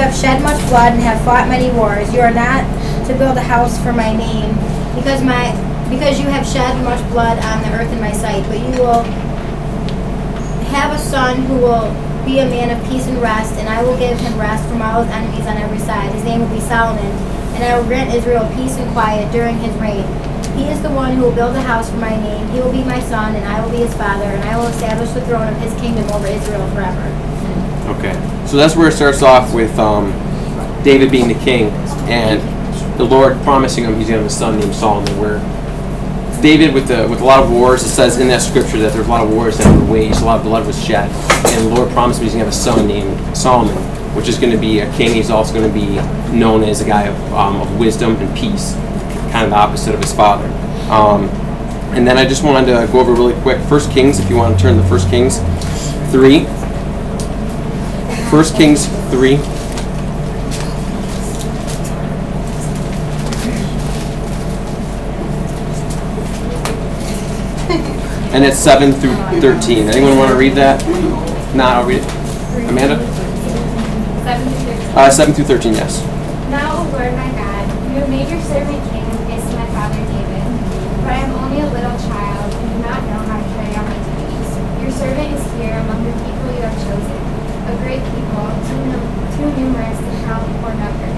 have shed much blood and have fought many wars. You are not to build a house for my name, because my because you have shed much blood on the earth in my sight. But you will have a son who will be a man of peace and rest, and I will give him rest from all his enemies on every side. His name will be Solomon, and I will grant Israel peace and quiet during his reign. He is the one who will build a house for my name. He will be my son, and I will be his father, and I will establish the throne of his kingdom over Israel forever. Okay, so that's where it starts off with um, David being the king, and the Lord promising him he's going to have a son named Solomon. Where David, with the with a lot of wars, it says in that scripture that there's a lot of wars that were waged, a lot of blood was shed, and the Lord promised him he's going to have a son named Solomon, which is going to be a king. He's also going to be known as a guy of, um, of wisdom and peace, kind of the opposite of his father. Um, and then I just wanted to go over really quick First Kings, if you want to turn to First Kings three. First Kings three. And it's 7 through 13. Anyone want to read that? Nah, I'll read it. Amanda? 7 to 13. Uh, 7 through 13, yes. Now, O Lord my God, you have made your servant king as to my father David. But I am only a little child and do not know how to carry out my duties. Your servant is here among the people you have chosen, a great people, too, nu- too numerous to count or number.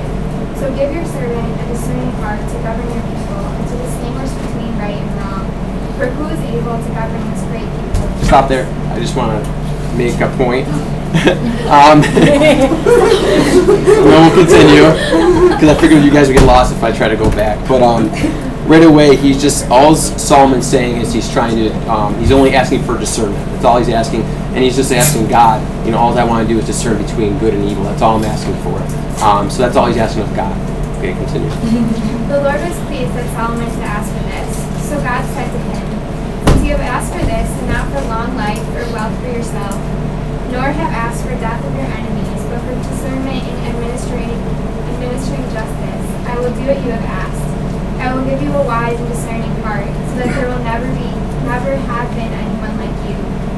So give your servant a discerning heart to govern your people and to distinguish between right and wrong. For who is able to govern this great people? Stop there. I just want to make a point. um, we'll continue because I figured you guys would get lost if I try to go back. But um, right away, he's just all Solomon's saying is he's trying to. Um, he's only asking for discernment. That's all he's asking, and he's just asking God. You know, all I want to do is discern between good and evil. That's all I'm asking for. Um, so that's all he's asking of God. Okay, continue. The Lord was pleased that Solomon should ask for this. So God said to him, Since you have asked for this, and not for long life or wealth for yourself, nor have asked for death of your enemies, but for discernment in administering, administering justice, I will do what you have asked. I will give you a wise and discerning heart, so that there will never be, never have been you,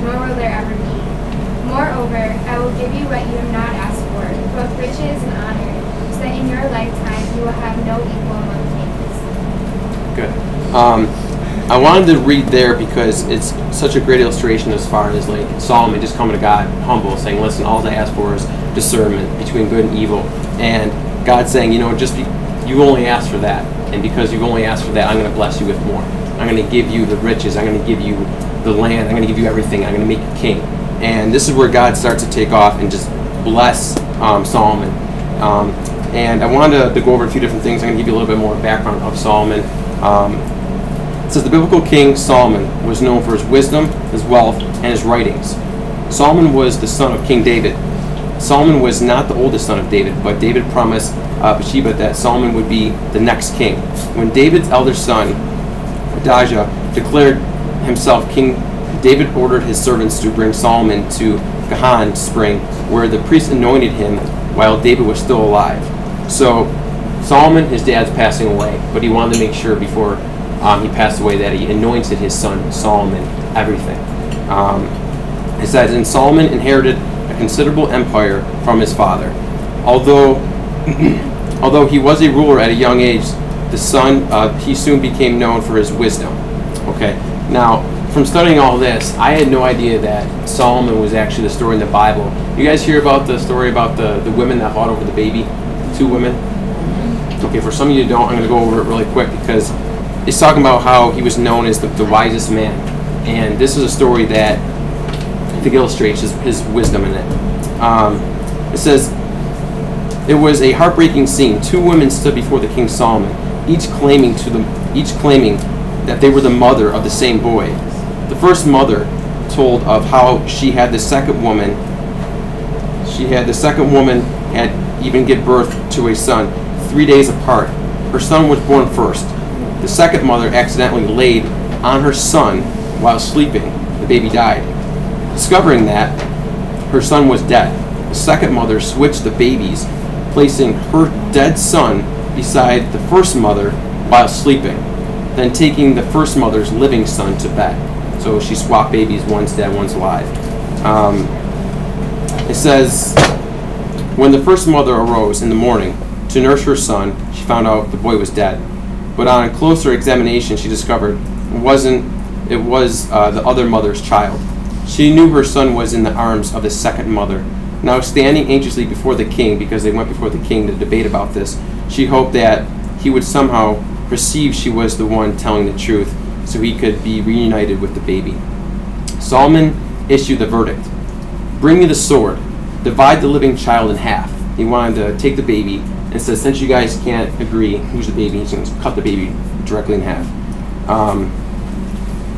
nor will there ever be. Moreover, I will give you what you have not asked for, both riches and honor, so that in your lifetime you will have no equal among kings. Good. Um, I wanted to read there because it's such a great illustration as far as like Solomon just coming to God humble, saying, "Listen, all I ask for is discernment between good and evil," and God saying, "You know, just be, you only asked for that, and because you've only asked for that, I'm going to bless you with more. I'm going to give you the riches. I'm going to give you the land. I'm going to give you everything. I'm going to make you king." And this is where God starts to take off and just bless um, Solomon. Um, and I wanted to, go over a few different things. I'm going to give you a little bit more background of Solomon. Um, it says the biblical king Solomon was known for his wisdom, his wealth, and his writings. Solomon was the son of King David. Solomon was not the oldest son of David, but David promised uh, Bathsheba that Solomon would be the next king. When David's elder son, Adonijah, declared himself king, David ordered his servants to bring Solomon to Gihon spring, where the priest anointed him while David was still alive. So Solomon, his dad's passing away, but he wanted to make sure before um, he passed away that he anointed his son Solomon everything. Um, it says, and Solomon inherited a considerable empire from his father. Although, although he was a ruler at a young age, the son uh, he soon became known for his wisdom. Okay, now from studying all this, I had no idea that Solomon was actually the story in the Bible. You guys hear about the story about the, the women that fought over the baby? Two women? Okay, for some of you don't, I'm going to go over it really quick because it's talking about how he was known as the, the wisest man. And this is a story that I think illustrates his, his wisdom in it. Um, it says, It was a heartbreaking scene. Two women stood before the King Solomon, each claiming to the each claiming that they were the mother of the same boy. The first mother told of how she had the second woman, she had the second woman had even give birth to a son three days apart. Her son was born first. The second mother accidentally laid on her son while sleeping. The baby died. Discovering that her son was dead, the second mother switched the babies, placing her dead son beside the first mother while sleeping, then taking the first mother's living son to bed. So she swapped babies, one's dead, one's alive. Um, it says, When the first mother arose in the morning to nurse her son, she found out the boy was dead. But on a closer examination, she discovered it wasn't. It was uh, the other mother's child. She knew her son was in the arms of his second mother. Now, standing anxiously before the king, because they went before the king to debate about this, she hoped that he would somehow perceive she was the one telling the truth, so he could be reunited with the baby. Solomon issued the verdict Bring me the sword, divide the living child in half. He wanted to take the baby and said, since you guys can't agree who's the baby, he's going to cut the baby directly in half. Um,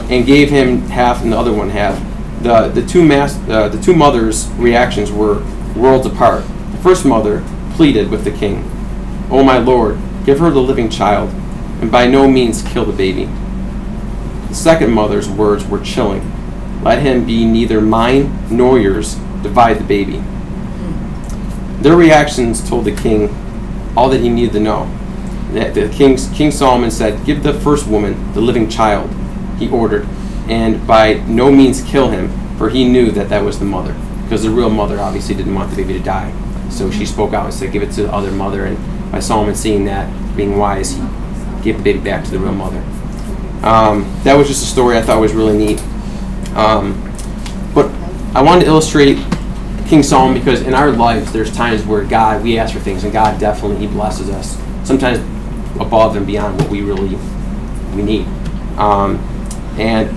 and gave him half and the other one half. The, the, two mas- uh, the two mothers' reactions were worlds apart. The first mother pleaded with the king, O my lord, give her the living child, and by no means kill the baby. The second mother's words were chilling. Let him be neither mine nor yours. Divide the baby. Their reactions told the king all that he needed to know. The king, king Solomon said, Give the first woman the living child, he ordered, and by no means kill him, for he knew that that was the mother. Because the real mother obviously didn't want the baby to die. So she spoke out and said, Give it to the other mother. And by Solomon seeing that, being wise, he the baby back to the real mother. Um, that was just a story I thought was really neat. Um, but I wanted to illustrate King Solomon because in our lives there's times where God we ask for things and God definitely He blesses us. Sometimes above and beyond what we really we need. Um, and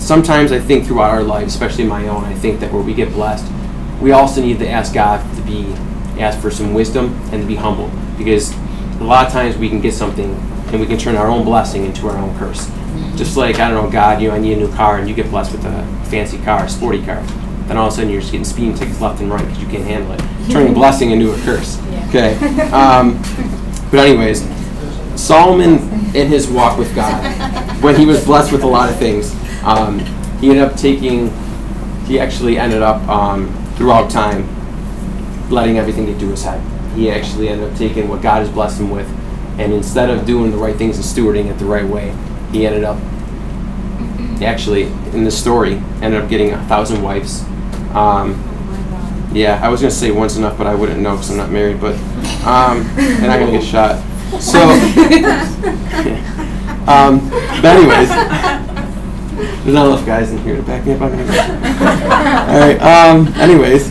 sometimes I think throughout our lives, especially my own, I think that where we get blessed, we also need to ask God to be ask for some wisdom and to be humble because a lot of times we can get something and we can turn our own blessing into our own curse. Just like I don't know, God, you know, I need a new car, and you get blessed with a fancy car, a sporty car. Then all of a sudden you're just getting speeding tickets left and right because you can't handle it, turning a blessing into a curse. Okay. Um, but anyways, Solomon in his walk with God, when he was blessed with a lot of things, um, he ended up taking. He actually ended up um, throughout time letting everything get to his head. He actually ended up taking what God has blessed him with, and instead of doing the right things and stewarding it the right way, he ended up actually in the story ended up getting a thousand wives. Um, yeah, I was gonna say once enough, but I wouldn't know because I'm not married. But um, and I'm gonna get shot. So, um, but anyways, there's not enough guys in here to back me up. I'm gonna go. All right. Um, anyways,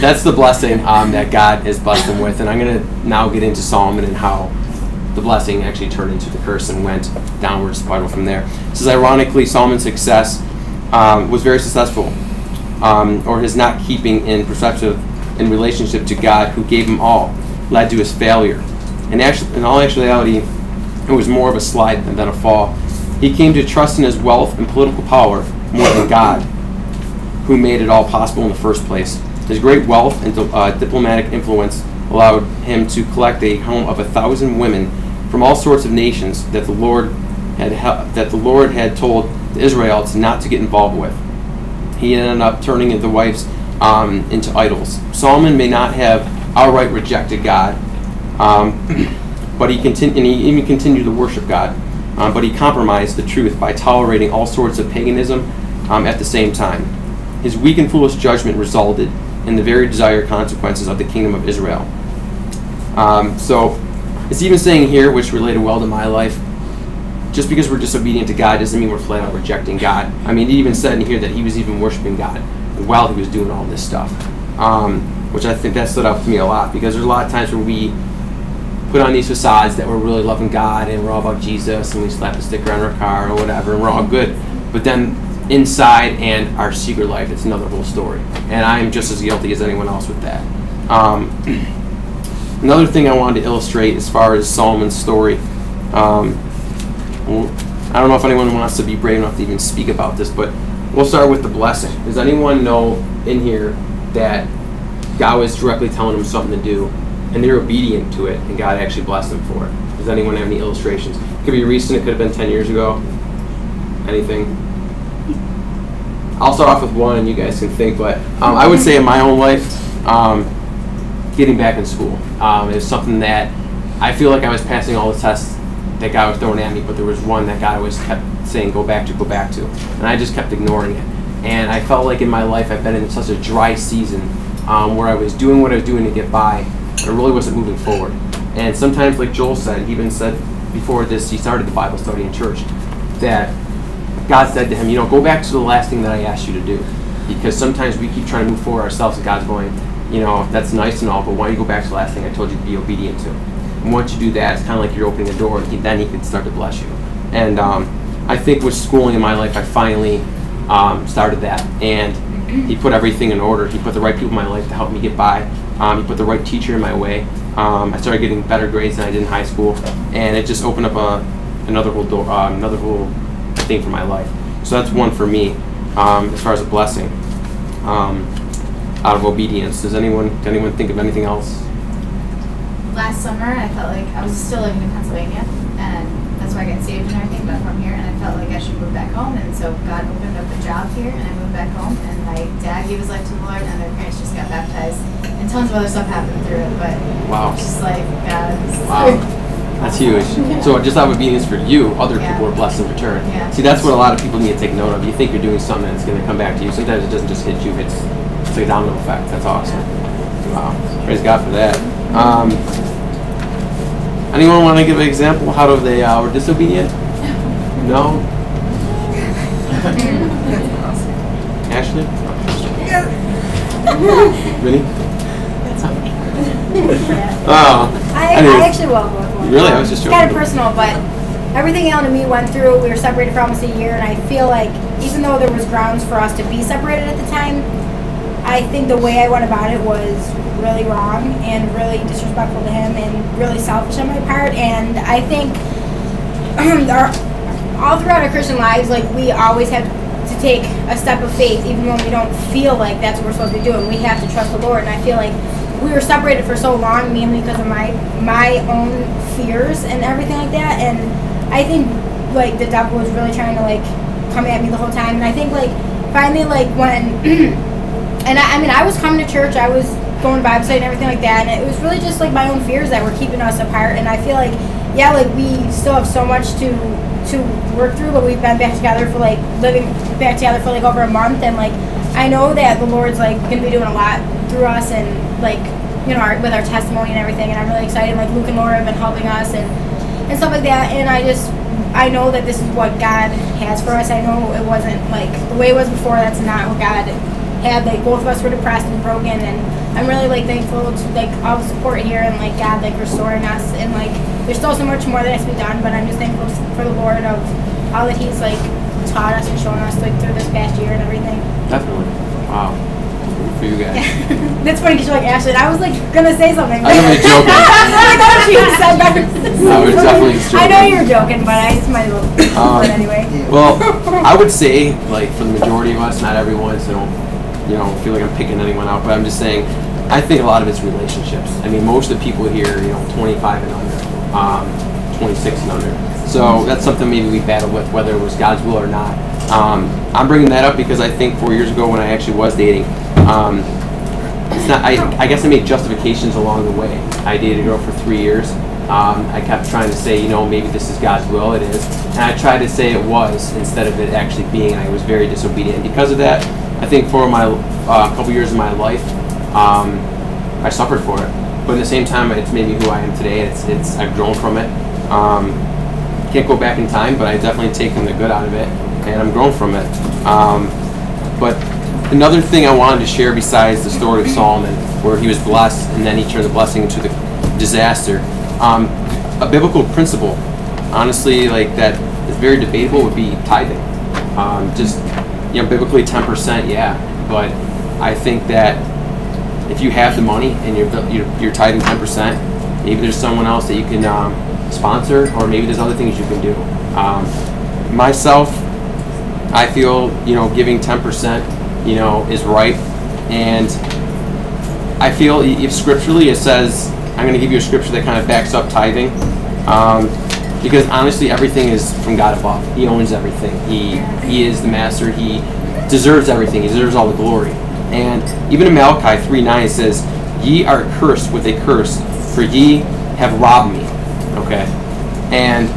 that's the blessing um, that God is blessed him with, and I'm gonna now get into Solomon and how the blessing actually turned into the curse and went downward spiral from there. This is ironically Solomon's success um, was very successful, um, or his not keeping in perspective in relationship to God, who gave him all, led to his failure. And actually, in all actuality, it was more of a slide than a fall. He came to trust in his wealth and political power more than God, who made it all possible in the first place. His great wealth and uh, diplomatic influence allowed him to collect a home of a thousand women from all sorts of nations that the Lord had that the Lord had told Israel to not to get involved with. He ended up turning the wives um, into idols. Solomon may not have outright rejected God, um, but he continued, and he even continued to worship God. Um, but he compromised the truth by tolerating all sorts of paganism um, at the same time. His weak and foolish judgment resulted in the very desired consequences of the kingdom of Israel. Um, so it's even saying here, which related well to my life, just because we're disobedient to God doesn't mean we're flat out rejecting God. I mean, he even said in here that he was even worshiping God while he was doing all this stuff, um, which I think that stood out to me a lot because there's a lot of times where we put on these facades that we're really loving God and we're all about Jesus and we slap a sticker on our car or whatever and we're all good, but then inside and our secret life, it's another whole story. And I'm just as guilty as anyone else with that. Um, Another thing I wanted to illustrate as far as Solomon's story, um, I don't know if anyone wants to be brave enough to even speak about this, but we'll start with the blessing. Does anyone know in here that God was directly telling them something to do, and they're obedient to it, and God actually blessed them for it? Does anyone have any illustrations? It could be recent, it could have been 10 years ago. Anything? I'll start off with one, and you guys can think, but um, I would say in my own life, um, getting back in school. Um, was something that I feel like I was passing all the tests that God was throwing at me, but there was one that God always kept saying, go back to, go back to. And I just kept ignoring it. And I felt like in my life I've been in such a dry season um, where I was doing what I was doing to get by, but I really wasn't moving forward. And sometimes, like Joel said, he even said before this, he started the Bible study in church, that God said to him, you know, go back to the last thing that I asked you to do. Because sometimes we keep trying to move forward ourselves, and God's going, you know, that's nice and all, but why don't you go back to the last thing I told you to be obedient to? And once you do that, it's kind of like you're opening a door, and he, then He can start to bless you. And um, I think with schooling in my life, I finally um, started that. And He put everything in order. He put the right people in my life to help me get by. Um, he put the right teacher in my way. Um, I started getting better grades than I did in high school, and it just opened up a another whole door, uh, another whole thing for my life. So that's one for me um, as far as a blessing um, out of obedience. Does anyone does anyone think of anything else? last summer I felt like I was still living in Pennsylvania and that's where I got saved and everything, but from here and I felt like I should move back home and so God opened up a job here and I moved back home and my dad gave his life to the Lord and their parents just got baptized and tons of other stuff happened through it, but Wow. it's just like God Wow. That's huge. So just out of obedience for you, other Yeah. people are blessed in return. Yeah. See, that's what a lot of people need to take note of. You think you're doing something that's going to come back to you. Sometimes it doesn't just hit you. It's, it's a domino effect. That's awesome. Wow. Praise God for that. Um, anyone want to give an example how do they uh, were disobedient? No? Ashley? Vinny? Oh. I, Anyways. I actually will go with one. Really? I was just It's kind of personal, but everything Alan and me went through, we were separated for almost a year, and I feel like even though there was grounds for us to be separated at the time, I think the way I went about it was really wrong and really disrespectful to him and really selfish on my part. And I think our, all throughout our Christian lives, like we always have to take a step of faith, even when we don't feel like that's what we're supposed to be doing. We have to trust the Lord, and I feel like we were separated for so long, mainly because of my my own fears and everything like that. And I think like the devil was really trying to like come at me the whole time. And I think like finally like when and I, I mean I was coming to church, I was going to Bible study and everything like that, and it was really just like my own fears that were keeping us apart. And I feel like yeah, like we still have so much to to work through, but we've been back together for like living back together for like over a month, and like I know that the Lord's like gonna be doing a lot through us and like you know our, with our testimony and everything, and I'm really excited. Like Luke and Laura have been helping us and and stuff like that, and I just I know that this is what God has for us. I know it wasn't like the way it was before. That's not what God had. Like both of us were depressed and broken, and I'm really like thankful to like all the support here and like God like restoring us and like there's still so much more that has to be done. But I'm just thankful for the Lord of all that He's like taught us and shown us like through this past year and everything. Definitely. Wow. For you guys. That's funny because you're like Ashley. I was like gonna say something. I'm only joking. I thought you said that. I was definitely just I know you're joking, but I just might as well. Um, anyway. Well, I would say, like, for the majority of us, not everyone, so don't, you know, feel like I'm picking anyone out, but I'm just saying, I think a lot of it's relationships. I mean, most of the people here, you know, 25 and under, um, 26 and under. So that's something maybe we battle with, whether it was God's will or not. Um, I'm bringing that up because I think four years ago when I actually was dating, um, it's not. I, I guess I made justifications along the way. I dated a girl for three years. Um, I kept trying to say, you know, maybe this is God's will. It is, and I tried to say it was instead of it actually being. I was very disobedient. Because of that, I think for my uh, couple years of my life, um, I suffered for it. But at the same time, it's made me who I am today. It's it's I've grown from it. Um, can't go back in time, but I've definitely taken the good out of it, and I'm grown from it. Um, but another thing I wanted to share besides the story of Solomon, where he was blessed and then he turned the blessing into the disaster, um, a biblical principle, honestly, like that is very debatable, would be tithing. Um, just you know, biblically, ten percent, yeah, but I think that if you have the money and you're you're, tithing ten percent, maybe there's someone else that you can um, sponsor, or maybe there's other things you can do. Um, myself, I feel you know giving ten percent, you know, is right, and I feel if scripturally it says I'm going to give you a scripture that kind of backs up tithing, um, because honestly everything is from God above. He owns everything. He he is the master. He deserves everything. He deserves all the glory. And even in Malachi 3 9, it says, "Ye are cursed with a curse, for ye have robbed me." Okay, and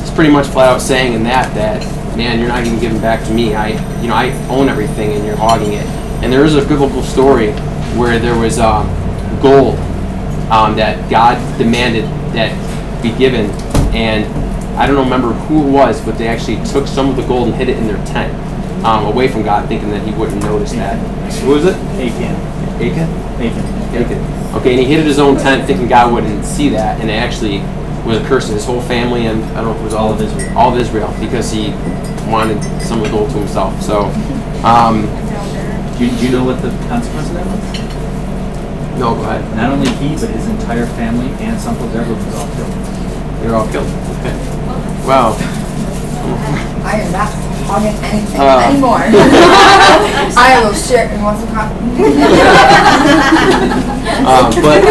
it's pretty much flat out saying in that that man you're not even giving back to me i you know i own everything and you're hogging it and there is a biblical story where there was um, gold um, that God demanded that be given, and I don't remember who it was, but they actually took some of the gold and hid it in their tent um, away from God, thinking that He wouldn't notice that. Who was it? Achan. Achan. Achan. Achan. Okay, and he hid in his own tent, thinking God wouldn't see that, and it actually was a curse to his whole family, and I don't know if it was all of Israel, all of Israel, because he wanted some of the gold to himself. So, um, Do you, do you know what the consequence of that was? no, go ahead. Not only he, but his entire family and some of their group was all killed. You're all killed. Okay. Wow. I am not hogging anything Uh. anymore. I am a shit and want some coffee. Um, but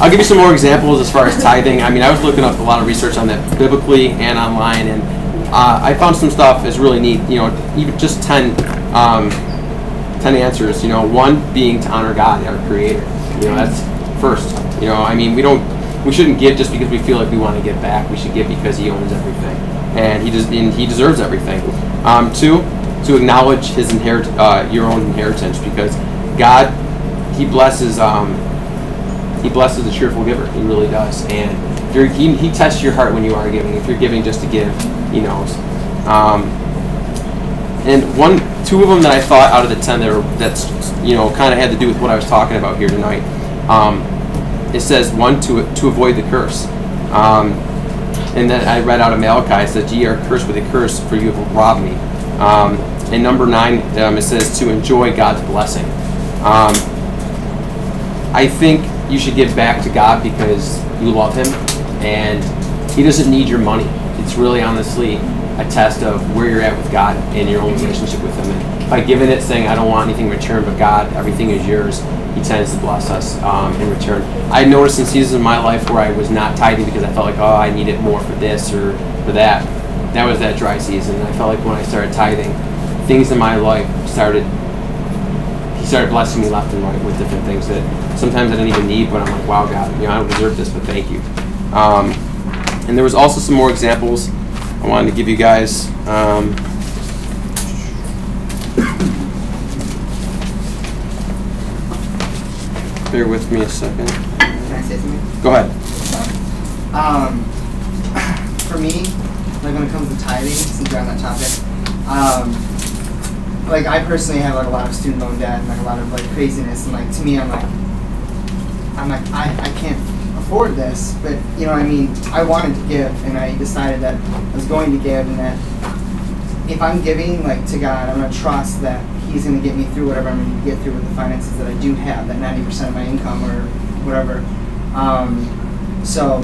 I'll give you some more examples as far as tithing. I mean, I was looking up a lot of research on that biblically and online, and uh, I found some stuff is really neat. You know, even just 10, um, 10 answers. You know, one being to honor God, our Creator. You know, that's first. You know, I mean, we don't, we shouldn't give just because we feel like we want to give back. We should give because He owns everything, and He does, and He deserves everything. Um, two, to acknowledge His inherit, uh, your own inheritance, because God, He blesses. Um, he blesses the cheerful giver. He really does. And if you're, he, he tests your heart when you are giving. If you're giving just to give, he knows. Um, and one, two of them that I thought out of the ten that are, that's you know kind of had to do with what I was talking about here tonight. Um, it says one to to avoid the curse. Um, and then I read out of Malachi. It says, "Ye are cursed with a curse, for you have robbed me." Um, and number nine, um, it says to enjoy God's blessing. Um, I think you should give back to God because you love Him, and He doesn't need your money. It's really honestly a test of where you're at with God and your own relationship with Him. And by giving it, saying, "I don't want anything in return, but God, everything is yours," He tends to bless us um, in return. I noticed in seasons of my life where I was not tithing because I felt like, "Oh, I need it more for this or for that." That was that dry season. I felt like when I started tithing, things in my life started he started blessing me left and right with different things that sometimes I didn't even need, but I'm like, wow, God, you know, I don't deserve this, but thank you. Um, and there was also some more examples I wanted to give you guys. Um, bear with me a second. Can I say something? Go ahead. Um, for me, like when it comes to tithing, since we're on that topic, um, like I personally have like a lot of student loan debt and like a lot of like craziness, and like to me, I'm like, I'm like I, I can't afford this, but you know I mean. I wanted to give, and I decided that I was going to give, and that if I'm giving like to God, I'm gonna trust that He's gonna get me through whatever I'm gonna get through with the finances that I do have, that 90% of my income or whatever. Um, so,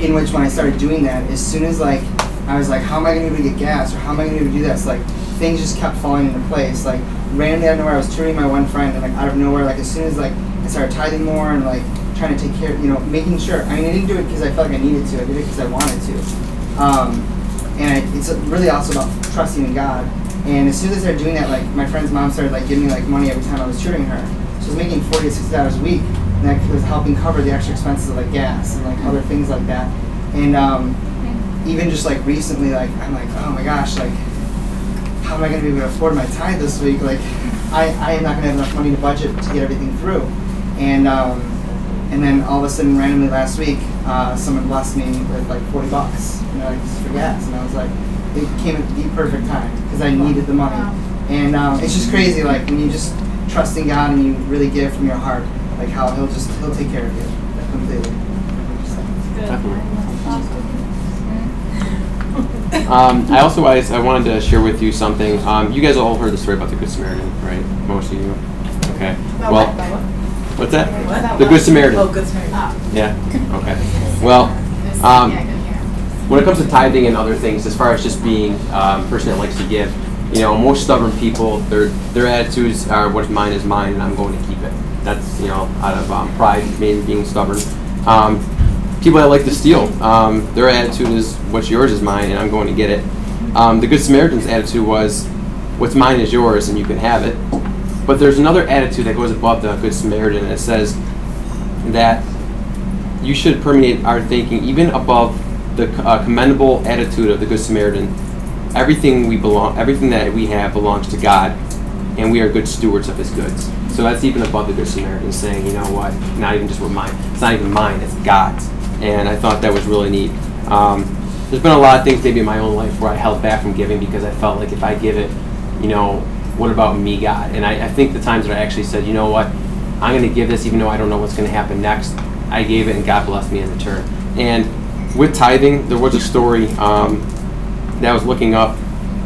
in which when I started doing that, as soon as like I was like, how am I gonna be able to get gas or how am I gonna be able to do this? Like things just kept falling into place. Like randomly out of nowhere, I was tutoring my one friend, and like out of nowhere, like as soon as like I started tithing more and like trying to take care, you know, making sure. I mean, I didn't do it because I felt like I needed to. I did it because I wanted to. Um, and it, it's really also about trusting in God. And as soon as I started doing that, like my friend's mom started like giving me like money every time I was tutoring her. She was making forty to sixty dollars a week, and that was helping cover the extra expenses of like gas and like other things like that. And um, even just like recently, like I'm like, oh my gosh, like how am I going to be able to afford my tithe this week? Like I, I am not going to have enough money to budget to get everything through. And um, and then all of a sudden, randomly last week, uh, someone blessed me with like 40 bucks, you know, like just for gas, and I was like, it came at the perfect time because I needed the money. And um, it's just crazy, like when you just trust in God and you really give from your heart, like how He'll just He'll take care of you completely. Um, I also I, I wanted to share with you something. Um, you guys all heard the story about the Good Samaritan, right? Most of you. Okay. Well, what's that? The Good Samaritan. Oh, good Samaritan. Yeah. Okay. Well, um, when it comes to tithing and other things, as far as just being um, a person that likes to give, you know, most stubborn people, their their attitudes are what's mine is mine, and I'm going to keep it. That's you know out of um, pride, maybe being stubborn. Um, people that like to steal, um, their attitude is what's yours is mine, and I'm going to get it. Um, the Good Samaritan's attitude was, what's mine is yours, and you can have it. But there's another attitude that goes above the Good Samaritan, and it says that you should permeate our thinking even above the uh, commendable attitude of the Good Samaritan. Everything we belong, everything that we have belongs to God, and we are good stewards of His goods. So that's even above the Good Samaritan saying, you know what, not even just what mine, it's not even mine, it's God's. And I thought that was really neat. Um, there's been a lot of things maybe in my own life where I held back from giving because I felt like if I give it, you know, what about me, God? And I, I think the times that I actually said, you know what, I'm going to give this even though I don't know what's going to happen next. I gave it and God blessed me in return. And with tithing, there was a story um, that I was looking up,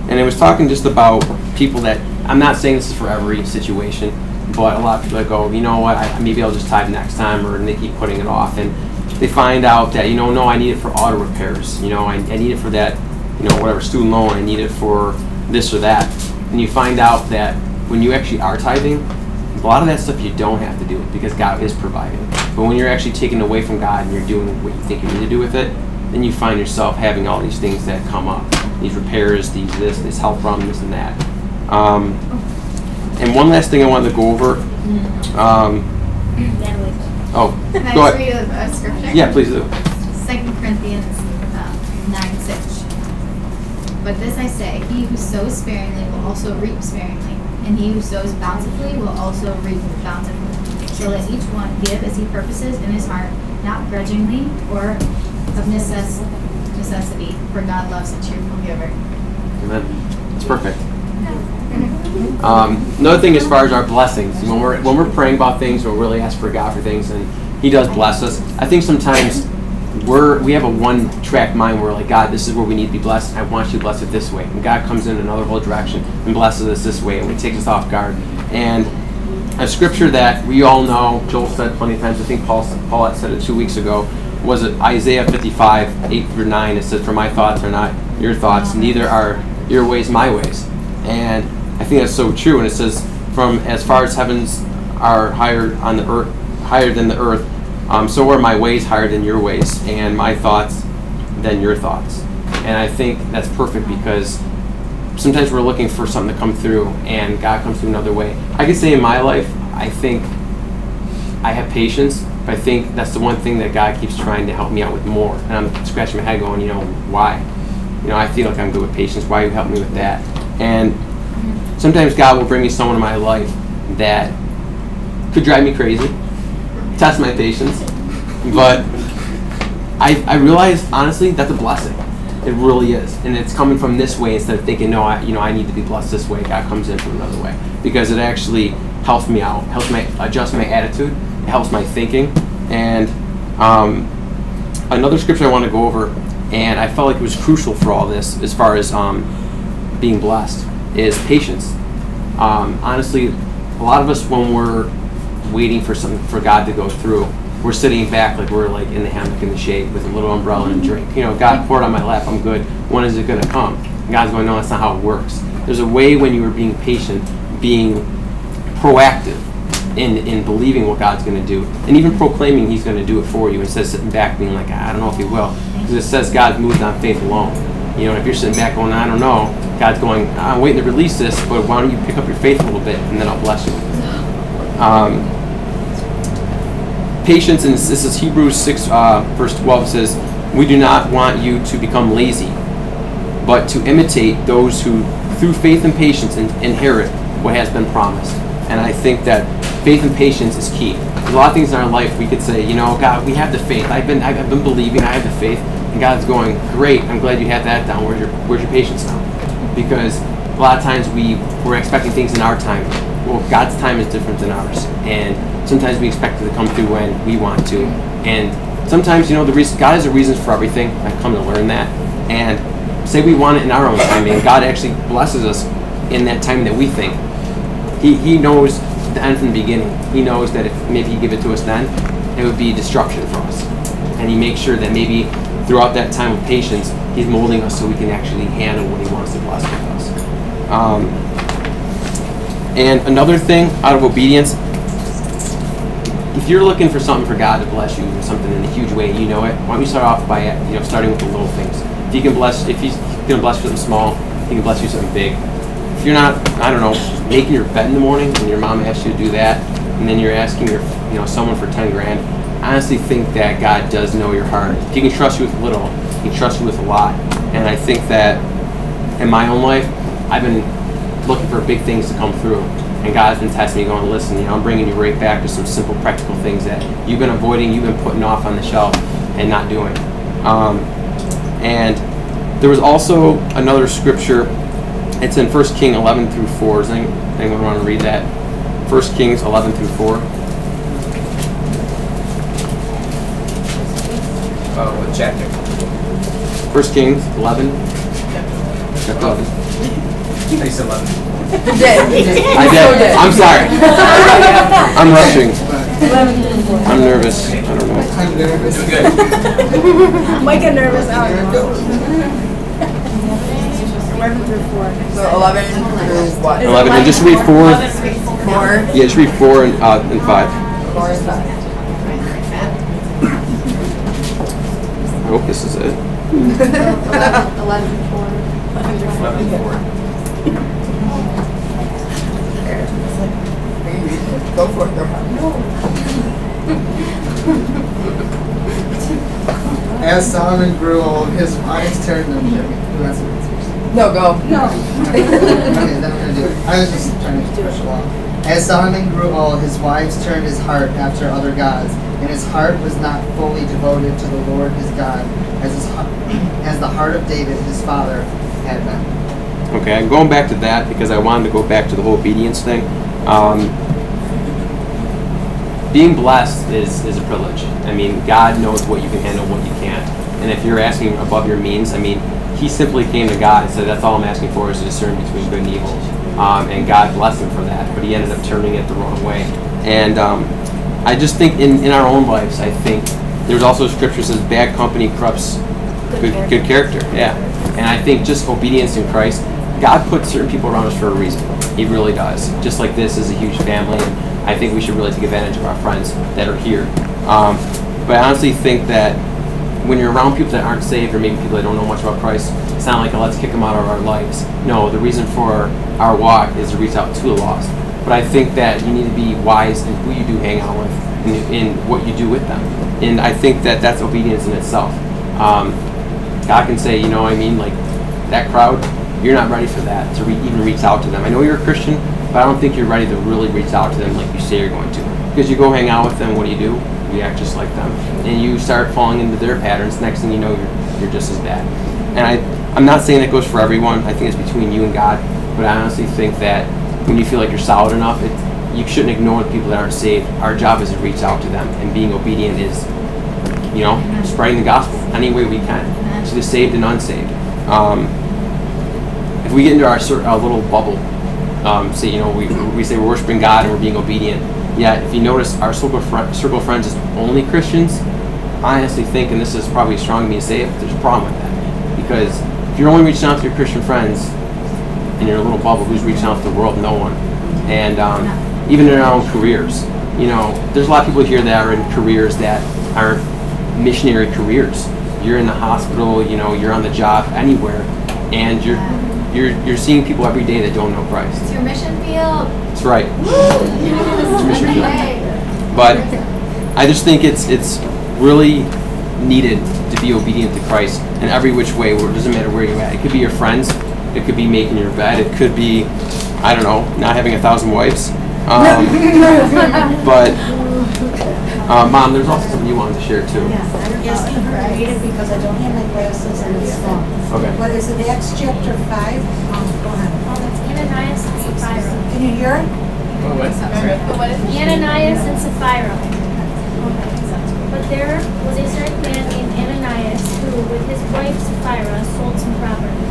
and it was talking just about people that I'm not saying this is for every situation, but a lot of people go, you know what, I, maybe I'll just tithe next time, or they keep putting it off, and they find out that you know, no, I need it for auto repairs. You know, I, I need it for that, you know, whatever student loan. I need it for this or that, and you find out that when you actually are tithing, a lot of that stuff you don't have to do because God is providing. But when you're actually taken away from God and you're doing what you think you need to do with it, then you find yourself having all these things that come up. These repairs, these this, this help from, this and that. Um, and one last thing I wanted to go over. Um, oh, Can I go just ahead. read a, a scripture? Yeah, please do. Second Corinthians. But this I say, he who sows sparingly will also reap sparingly, and he who sows bountifully will also reap bountifully. So let each one give as he purposes in his heart, not grudgingly or of necess- necessity, for God loves a cheerful giver. Amen. It's perfect. Um, another thing, as far as our blessings, when we're when we're praying about things, we'll really ask for God for things, and He does bless us. I think sometimes we're we have a one-track mind. We're like, God, this is where we need to be blessed. I want you to bless it this way, and God comes in another whole direction and blesses us this way, and it takes us off guard. And a scripture that we all know, Joel said plenty of times. I think Paul Paulette said it two weeks ago. Was it Isaiah 55, 8 through 9? It says, For my thoughts are not your thoughts, neither are your ways my ways. And I think that's so true. And it says, From as far as heavens are higher on the earth, higher than the earth, um, so are my ways higher than your ways, and my thoughts than your thoughts. And I think that's perfect because sometimes we're looking for something to come through, and God comes through another way. I can say in my life, I think I have patience, but I think that's the one thing that God keeps trying to help me out with more. And I'm scratching my head going, you know, why? You know, I feel like I'm good with patience. Why are you help me with that? And sometimes God will bring me someone in my life that could drive me crazy, test my patience, but I, I realize honestly that's a blessing. It really is, and it's coming from this way instead of thinking, no, I, you know, I need to be blessed this way. God comes in from another way because it actually helps me out, helps me adjust my attitude, it helps my thinking, and um, another scripture I want to go over, and I felt like it was crucial for all this as far as um, being blessed is patience. Um, honestly, a lot of us when we're waiting for something for God to go through, we're sitting back like we're like in the hammock in the shade with a little umbrella and drink. You know, God poured on my lap, I'm good. When is it going to come? And God's going, no, that's not how it works. There's a way when you are being patient, being proactive in, in believing what God's going to do, and even proclaiming He's going to do it for you instead of sitting back being like, I don't know if He will. Because it says God moved on faith alone. You know, if you're sitting back going, I don't know, God's going, I'm waiting to release this, but why don't you pick up your faith a little bit and then I'll bless you. Um, patience, and this is Hebrews 6, uh, verse 12 says, We do not want you to become lazy, but to imitate those who, through faith and patience, in- inherit what has been promised. And I think that faith and patience is key. There's a lot of things in our life we could say, you know, God, we have the faith. I've been, I've been believing. I have the faith, and God's going, great. I'm glad you have that down. Where's your, where's your patience now? Because a lot of times we we're expecting things in our time. Well, God's time is different than ours, and sometimes we expect it to come through when we want to. And sometimes, you know, the reason God has a reasons for everything. I've come to learn that. And say we want it in our own time, and God actually blesses us in that time that we think. He, he knows the end from the beginning. He knows that if maybe he give it to us then, it would be destruction for us. And he makes sure that maybe throughout that time of patience, he's molding us so we can actually handle what he wants to bless with us. Um, and another thing, out of obedience, if you're looking for something for God to bless you or something in a huge way, you know it. Why don't you start off by you know starting with the little things? If he can bless, if he's gonna bless you something small, he can bless you something big. If you're not, I don't know, making your bed in the morning and your mom asks you to do that, and then you're asking your, you know, someone for ten grand, I honestly think that God does know your heart. He can trust you with little, He can trust you with a lot. And I think that in my own life, I've been looking for big things to come through. And God's been testing me, going, listen, you know, I'm bringing you right back to some simple, practical things that you've been avoiding, you've been putting off on the shelf and not doing. Um, and there was also another scripture. It's in 1 King 11 through 4. Does anyone want to read that? 1 Kings 11 through 4. Oh, what chapter? 1 Kings 11. Chapter 11. I said 11. I did. I'm sorry. I'm rushing. I'm nervous. I don't know. I'm nervous. Doing good. Might get nervous. So 11 through what? 11. And just read 4. Four. Yeah, just read 4 and, uh, and 5. Four and five. I hope this is it. 11 4. 11 4. Are you reading it? Go for it. Go As Solomon grew old, his eyes turned on him. Who wants to read first? No, go. Okay, then I'm gonna do it. I was just trying to push along. As Solomon grew old, his wives turned his heart after other gods, and his heart was not fully devoted to the Lord his God, as his heart, as the heart of David his father had been. Okay, I'm going back to that because I wanted to go back to the whole obedience thing. Um, being blessed is, is a privilege. I mean, God knows what you can handle, what you can't. And if you're asking above your means, I mean, He simply came to God and said, That's all I'm asking for is to discern between good and evil. Um, and God blessed him for that, but he ended up turning it the wrong way. And um, I just think in, in our own lives, I think there's also scripture says bad company corrupts good, good character. Yeah. And I think just obedience in Christ, God puts certain people around us for a reason. He really does. Just like this is a huge family, and I think we should really take advantage of our friends that are here. Um, but I honestly think that when you're around people that aren't saved or maybe people that don't know much about Christ, it's not like a let's kick them out of our lives. No, the reason for our walk is to reach out to the lost. But I think that you need to be wise in who you do hang out with and in what you do with them. And I think that that's obedience in itself. Um, God can say, you know what I mean, like that crowd, you're not ready for that to re- even reach out to them. I know you're a Christian, but I don't think you're ready to really reach out to them like you say you're going to. Because you go hang out with them, what do you do? You act just like them, and you start falling into their patterns. Next thing you know, you're you're just as bad. And I, I'm not saying that goes for everyone. I think it's between you and God. But I honestly think that when you feel like you're solid enough, it, you shouldn't ignore the people that aren't saved. Our job is to reach out to them, and being obedient is, you know, spreading the gospel any way we can to the saved and unsaved. Um, if we get into our, our little bubble, um, say, you know, we, we say we're worshiping God and we're being obedient, yet if you notice our circle of, fri- circle of friends is only Christians, I honestly think, and this is probably strong of me to say it, there's a problem with that. Because if you're only reaching out to your Christian friends and you're in your little bubble, who's reaching out to the world? No one. And um, even in our own careers, you know, there's a lot of people here that are in careers that aren't missionary careers. You're in the hospital, you know, you're on the job, anywhere, and you're you're you're seeing people every day that don't know Christ. It's your mission field. That's right. It's mission field. But I just think it's it's really needed to be obedient to Christ in every which way. Where it doesn't matter where you're at. It could be your friends. It could be making your bed. It could be, I don't know, not having a thousand wives. Um, but uh, mom, there's also something you wanted to share too. Yes, I can read it because I don't have my glasses and it's small. Okay. What is it, Acts chapter five? Um, go ahead. Oh, that's Ananias and Sapphira. Can you hear it? What? Oh, what? Ananias and Sapphira. But there was a certain man named Ananias who, with his wife Sapphira, sold some property.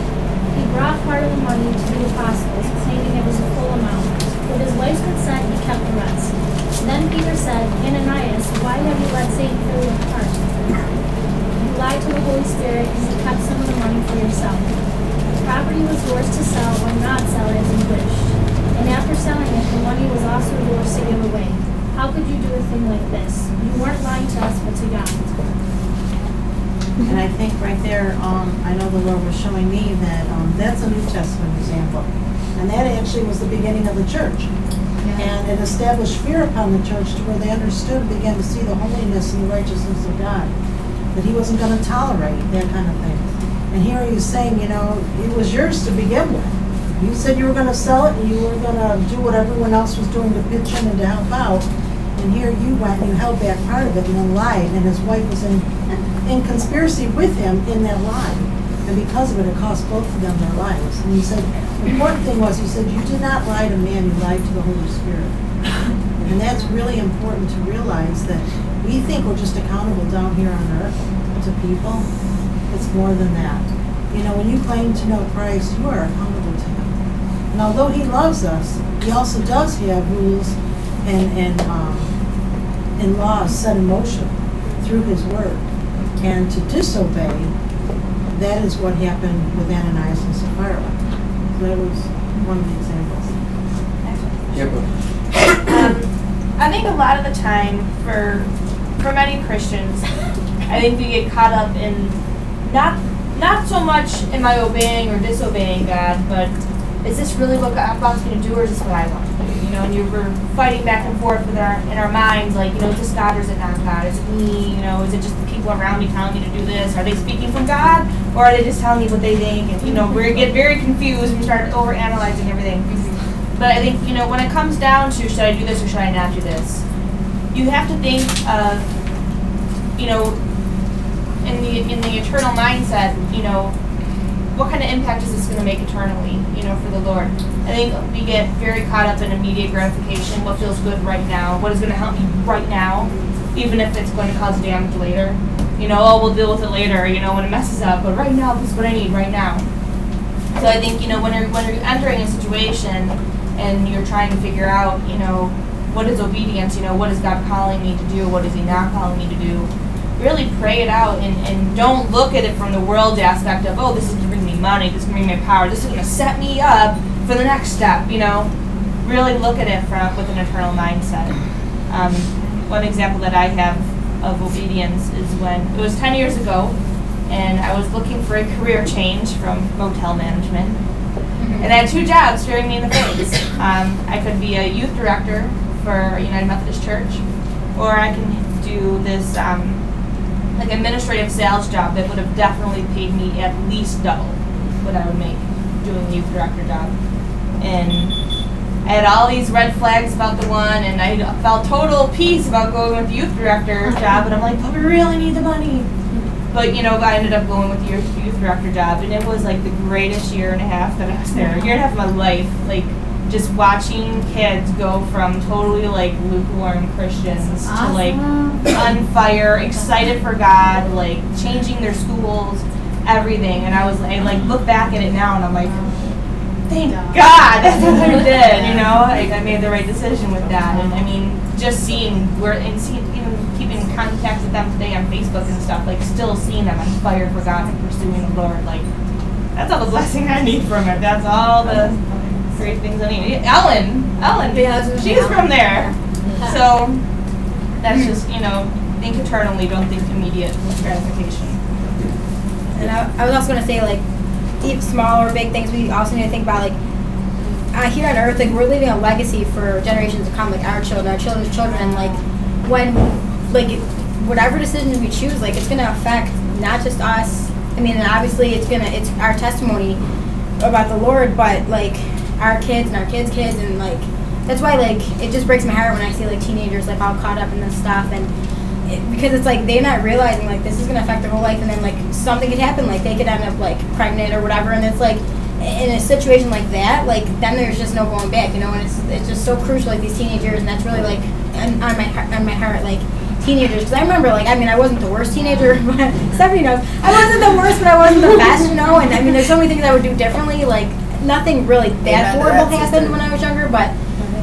He brought part of the money to the apostles, claiming it was a full amount. With his wife's consent, he kept the rest. Then Peter said, Ananias, why have you let Satan fill your heart? You lied to the Holy Spirit and you kept some of the money for yourself. The property was yours to sell or not sell as you wished. And after selling it, the money was also yours to give away. How could you do a thing like this? You weren't lying to us, but to God. And I think right there, um, I know the Lord was showing me that, um, that's a New Testament example. And that actually was the beginning of the church. And it established fear upon the church to where they understood and began to see the holiness and the righteousness of God. That he wasn't gonna tolerate that kind of thing. And here he's saying, you know, it was yours to begin with. You said you were gonna sell it and you were gonna do what everyone else was doing to pitch in and to help out. And here you went and you held back part of it and then lied, and his wife was in, in conspiracy with him in that lie. And because of it, it cost both of them their lives. And he said, the important thing was, he said, you did not lie to man, you lied to the Holy Spirit. And that's really important to realize that we think we're just accountable down here on earth to people. It's more than that. You know, when you claim to know Christ, you are accountable to Him. And although He loves us, He also does have rules and, and, um, and laws set in motion through His Word. And to disobey, that is what happened with Ananias and Sapphira. So that was one of the examples. Yeah, Um, I think a lot of the time for for many Christians, I think we get caught up in not not so much am I obeying or disobeying God, but is this really what God wants me to do, or is this what I want to do? You know, and you were fighting back and forth with our in our minds, like you know, is this God or is it not God? Is it me? You know, is it just the people around me telling me to do this? Are they speaking from God, or are they just telling me what they think? And you know, we get very confused and we start over analyzing everything. But I think, you know, when it comes down to should I do this or should I not do this, you have to think of, you know, in the in the eternal mindset, you know, what kind of impact is this going to make eternally, you know, for the Lord? I think we get very caught up in immediate gratification, what feels good right now, what is going to help me right now, even if it's going to cause damage later. You know, oh, we'll deal with it later, you know, when it messes up, but right now, this is what I need right now. So I think, you know, when you're, when you're entering a situation and you're trying to figure out, you know, what is obedience, you know, what is God calling me to do, what is He not calling me to do, really pray it out and, and don't look at it from the world aspect of, oh, this is going to bring me money, this is going to bring me power, this is going to set me up for the next step, you know. Really look at it from with an eternal mindset. Um, one example that I have of obedience is when it was 10 years ago and I was looking for a career change from motel management. And I had two jobs staring me in the face. Um, I could be a youth director for United Methodist Church, or I can do this um, like administrative sales job that would have definitely paid me at least double what I would make doing the youth director job. And I had all these red flags about the one, and I felt total peace about going with the youth director mm-hmm. job. And I'm like, but we really need the money. But you know, I ended up going with the youth youth director job, and it was like the greatest year and a half that I was there. Year and a half of my life, like just watching kids go from totally like lukewarm Christians to like on fire, excited for God, like changing their schools, everything. And I was I like look back at it now, and I'm like, thank God that's what I did. You know, like I made the right decision with that. And I mean, just seeing where and seeing you know keeping contact with them today on Facebook and stuff, like still seeing them on fire for God and pursuing the Lord, like that's all the blessing I need from it. That's all the great things I need. Ellen, Ellen, she's from there, so that's just you know think eternally, don't think immediate gratification. And I, I was also gonna say like, even small or big things, we also need to think about like, uh, here on Earth, like we're leaving a legacy for generations to come, like our children, our children's children, like when, like whatever decision we choose, like it's gonna affect not just us. I mean, and obviously it's gonna, it's our testimony about the Lord, but like our kids and our kids' kids, and like that's why like it just breaks my heart when I see like teenagers like all caught up in this stuff and it, because it's like they're not realizing like this is gonna affect their whole life, and then like something could happen, like they could end up like pregnant or whatever, and it's like in a situation like that, like then there's just no going back, you know, and it's it's just so crucial, like these teenagers, and that's really like on, on my heart, on my heart, like teenagers, because I remember like I mean I wasn't the worst teenager, but Stephanie knows I wasn't the worst, but I wasn't the best, you know, and I mean there's so many things I would do differently, like nothing really that Amen horrible happened when I was younger, but.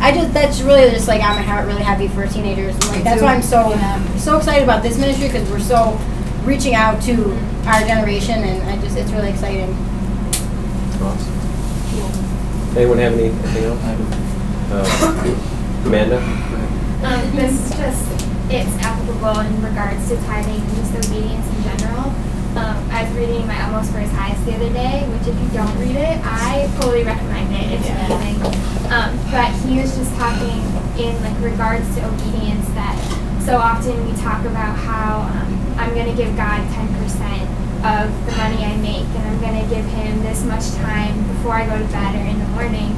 I just that's really just like I'm heart really happy for teenagers and like that's why I'm so so excited about this ministry because we're so reaching out to our generation and I just it's really exciting. Awesome. Cool. Anyone have anything else? Uh, Amanda? Um, this is just, it's applicable in regards to tithing and just obedience in general. Um, I was reading my Utmost for His Highest the other day, which if you don't read it, I fully recommend it. It's amazing. Um, but he was just talking in like regards to obedience that so often we talk about how um, I'm going to give God 10% of the money I make, and I'm going to give him this much time before I go to bed or in the morning.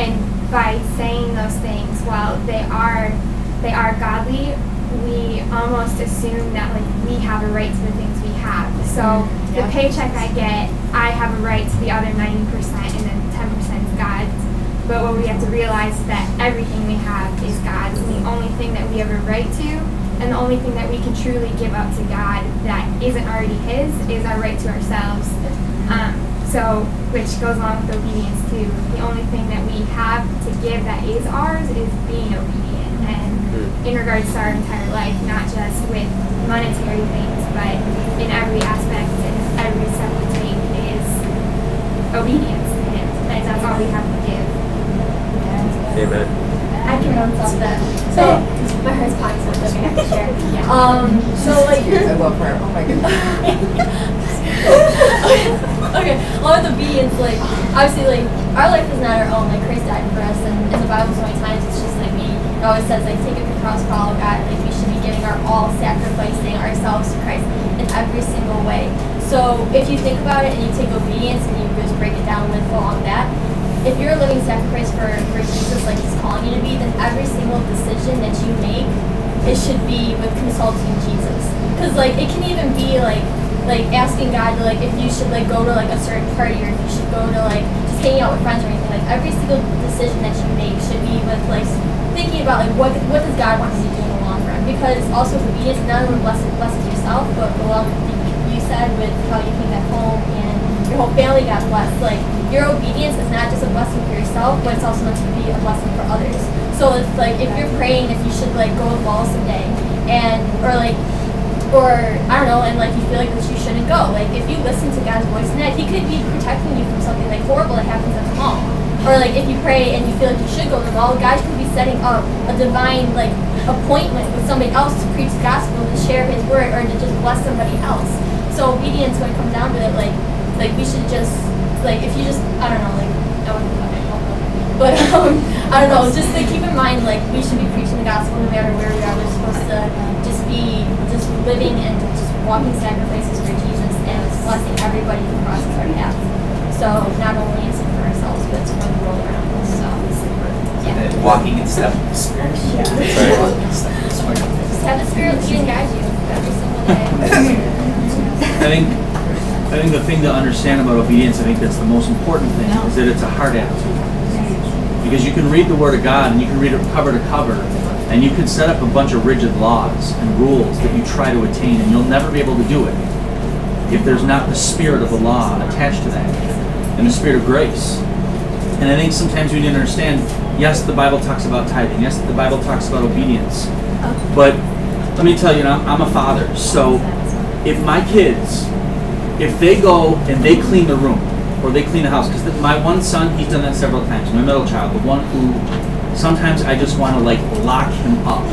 And by saying those things, while they are they are godly, we almost assume that like we have a right to the things we have. So the paycheck I get, I have a right to the other ninety percent, and then ten percent is God's. But what we have to realize is that everything we have is God's, and the only thing that we have a right to, and the only thing that we can truly give up to God that isn't already His, is our right to ourselves. Um, so, which goes along with obedience too. The only thing that we have to give that is ours is being obedient, and in regards to our entire life, not just with monetary things, but in every aspect and every step we take is obedience to Him. And that's all we have to give. Amen. I can run something. So, my heart's pounding, so I'm just gonna have to share. Um, so like, I love her. Oh my goodness. okay, along with obedience, like, obviously, like, our life is not our own. Like, Christ died for us, and in the Bible, so many times, it's just like me. It always says, like, take up your cross, follow God. Like, we should be giving our all, sacrificing ourselves to Christ in every single way. So, if you think about it and you take obedience and you just break it down with along that, if you're a living sacrifice for, for Jesus, like He's calling you to be, then every single decision that you make, it should be with consulting Jesus. Because like it can even be like like asking God to like if you should like go to like a certain party or if you should go to like just hanging out with friends or anything. Like every single decision that you make should be with like thinking about like what what does God want you to do in the long run? Because also obedience, not only blesses blesses yourself, but along with you said with how you came back home and your whole family got blessed. Like your obedience is not just a blessing for yourself, but it's also meant to be a blessing for others. So it's like if you're praying, if you should like go to mall someday, and or like, or I don't know, and like you feel like that you shouldn't go. Like if you listen to God's voice in that, He could be protecting you from something like horrible that happens at the mall. Or like if you pray and you feel like you should go to the mall, God could be setting up a divine like appointment with somebody else to preach the gospel, to share His word, or to just bless somebody else. So obedience, when it comes down to it, like like we should just like if you just I don't know like I wouldn't okay, I won't but um I don't know just like keep in mind like we should be preaching the gospel no matter where we are. We're supposed to just be living and just walking sacrifices for Jesus and blessing everybody who crosses our path. So not only is it for ourselves but it's for the world around us. So yeah. And walking in step with the Spirit. yeah Just have the spirit lead and guide you every single day. I think, I think the thing to understand about obedience, I think that's the most important thing, is that it's a heart attitude. Because you can read the Word of God and you can read it cover to cover, and you can set up a bunch of rigid laws and rules that you try to attain, and you'll never be able to do it if there's not the spirit of the law attached to that, and the spirit of grace. And I think sometimes we need to understand, yes, the Bible talks about tithing, yes, the Bible talks about obedience, but let me tell you, I'm, I'm a father, so if my kids, if they go and they clean the room or they clean the house, because my one son, he's done that several times. My middle child, the one who sometimes I just want to like lock him up.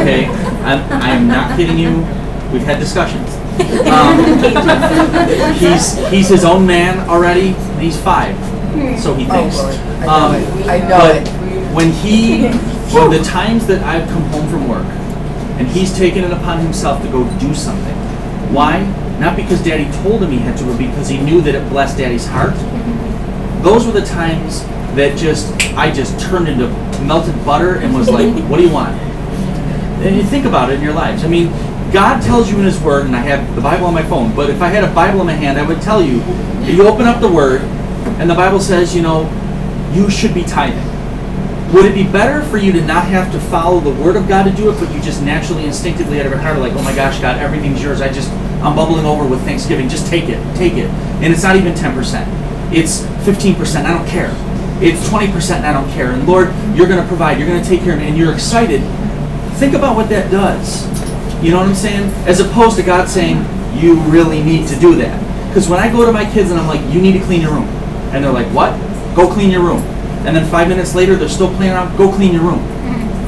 Okay, I'm, I am not kidding you. We've had discussions. Um, he's he's his own man already. and He's five, so he Oh, thinks. Lord. I know Um, it. I know but it. when he, when the times that I've come home from work, and he's taken it upon himself to go do something. Why? Not because Daddy told him he had to, but because he knew that it blessed Daddy's heart. Those were the times that just I just turned into melted butter and was like, "What do you want?" And you think about it in your lives. I mean, God tells you in His Word, and I have the Bible on my phone. But if I had a Bible in my hand, I would tell you. You open up the Word, and the Bible says, you know, you should be tithing. Would it be better for you to not have to follow the word of God to do it, but you just naturally, instinctively out of your heart are like, oh my gosh, God, everything's yours. I just, I'm bubbling over with Thanksgiving. Just take it, take it. And it's not even 10%. It's 15%. I don't care. It's 20% and I don't care. And Lord, you're going to provide. You're going to take care of me. And you're excited. Think about what that does. You know what I'm saying? As opposed to God saying, you really need to do that. Because when I go to my kids and I'm like, you need to clean your room. And they're like, what? Go clean your room and then five minutes later they're still playing around, go clean your room.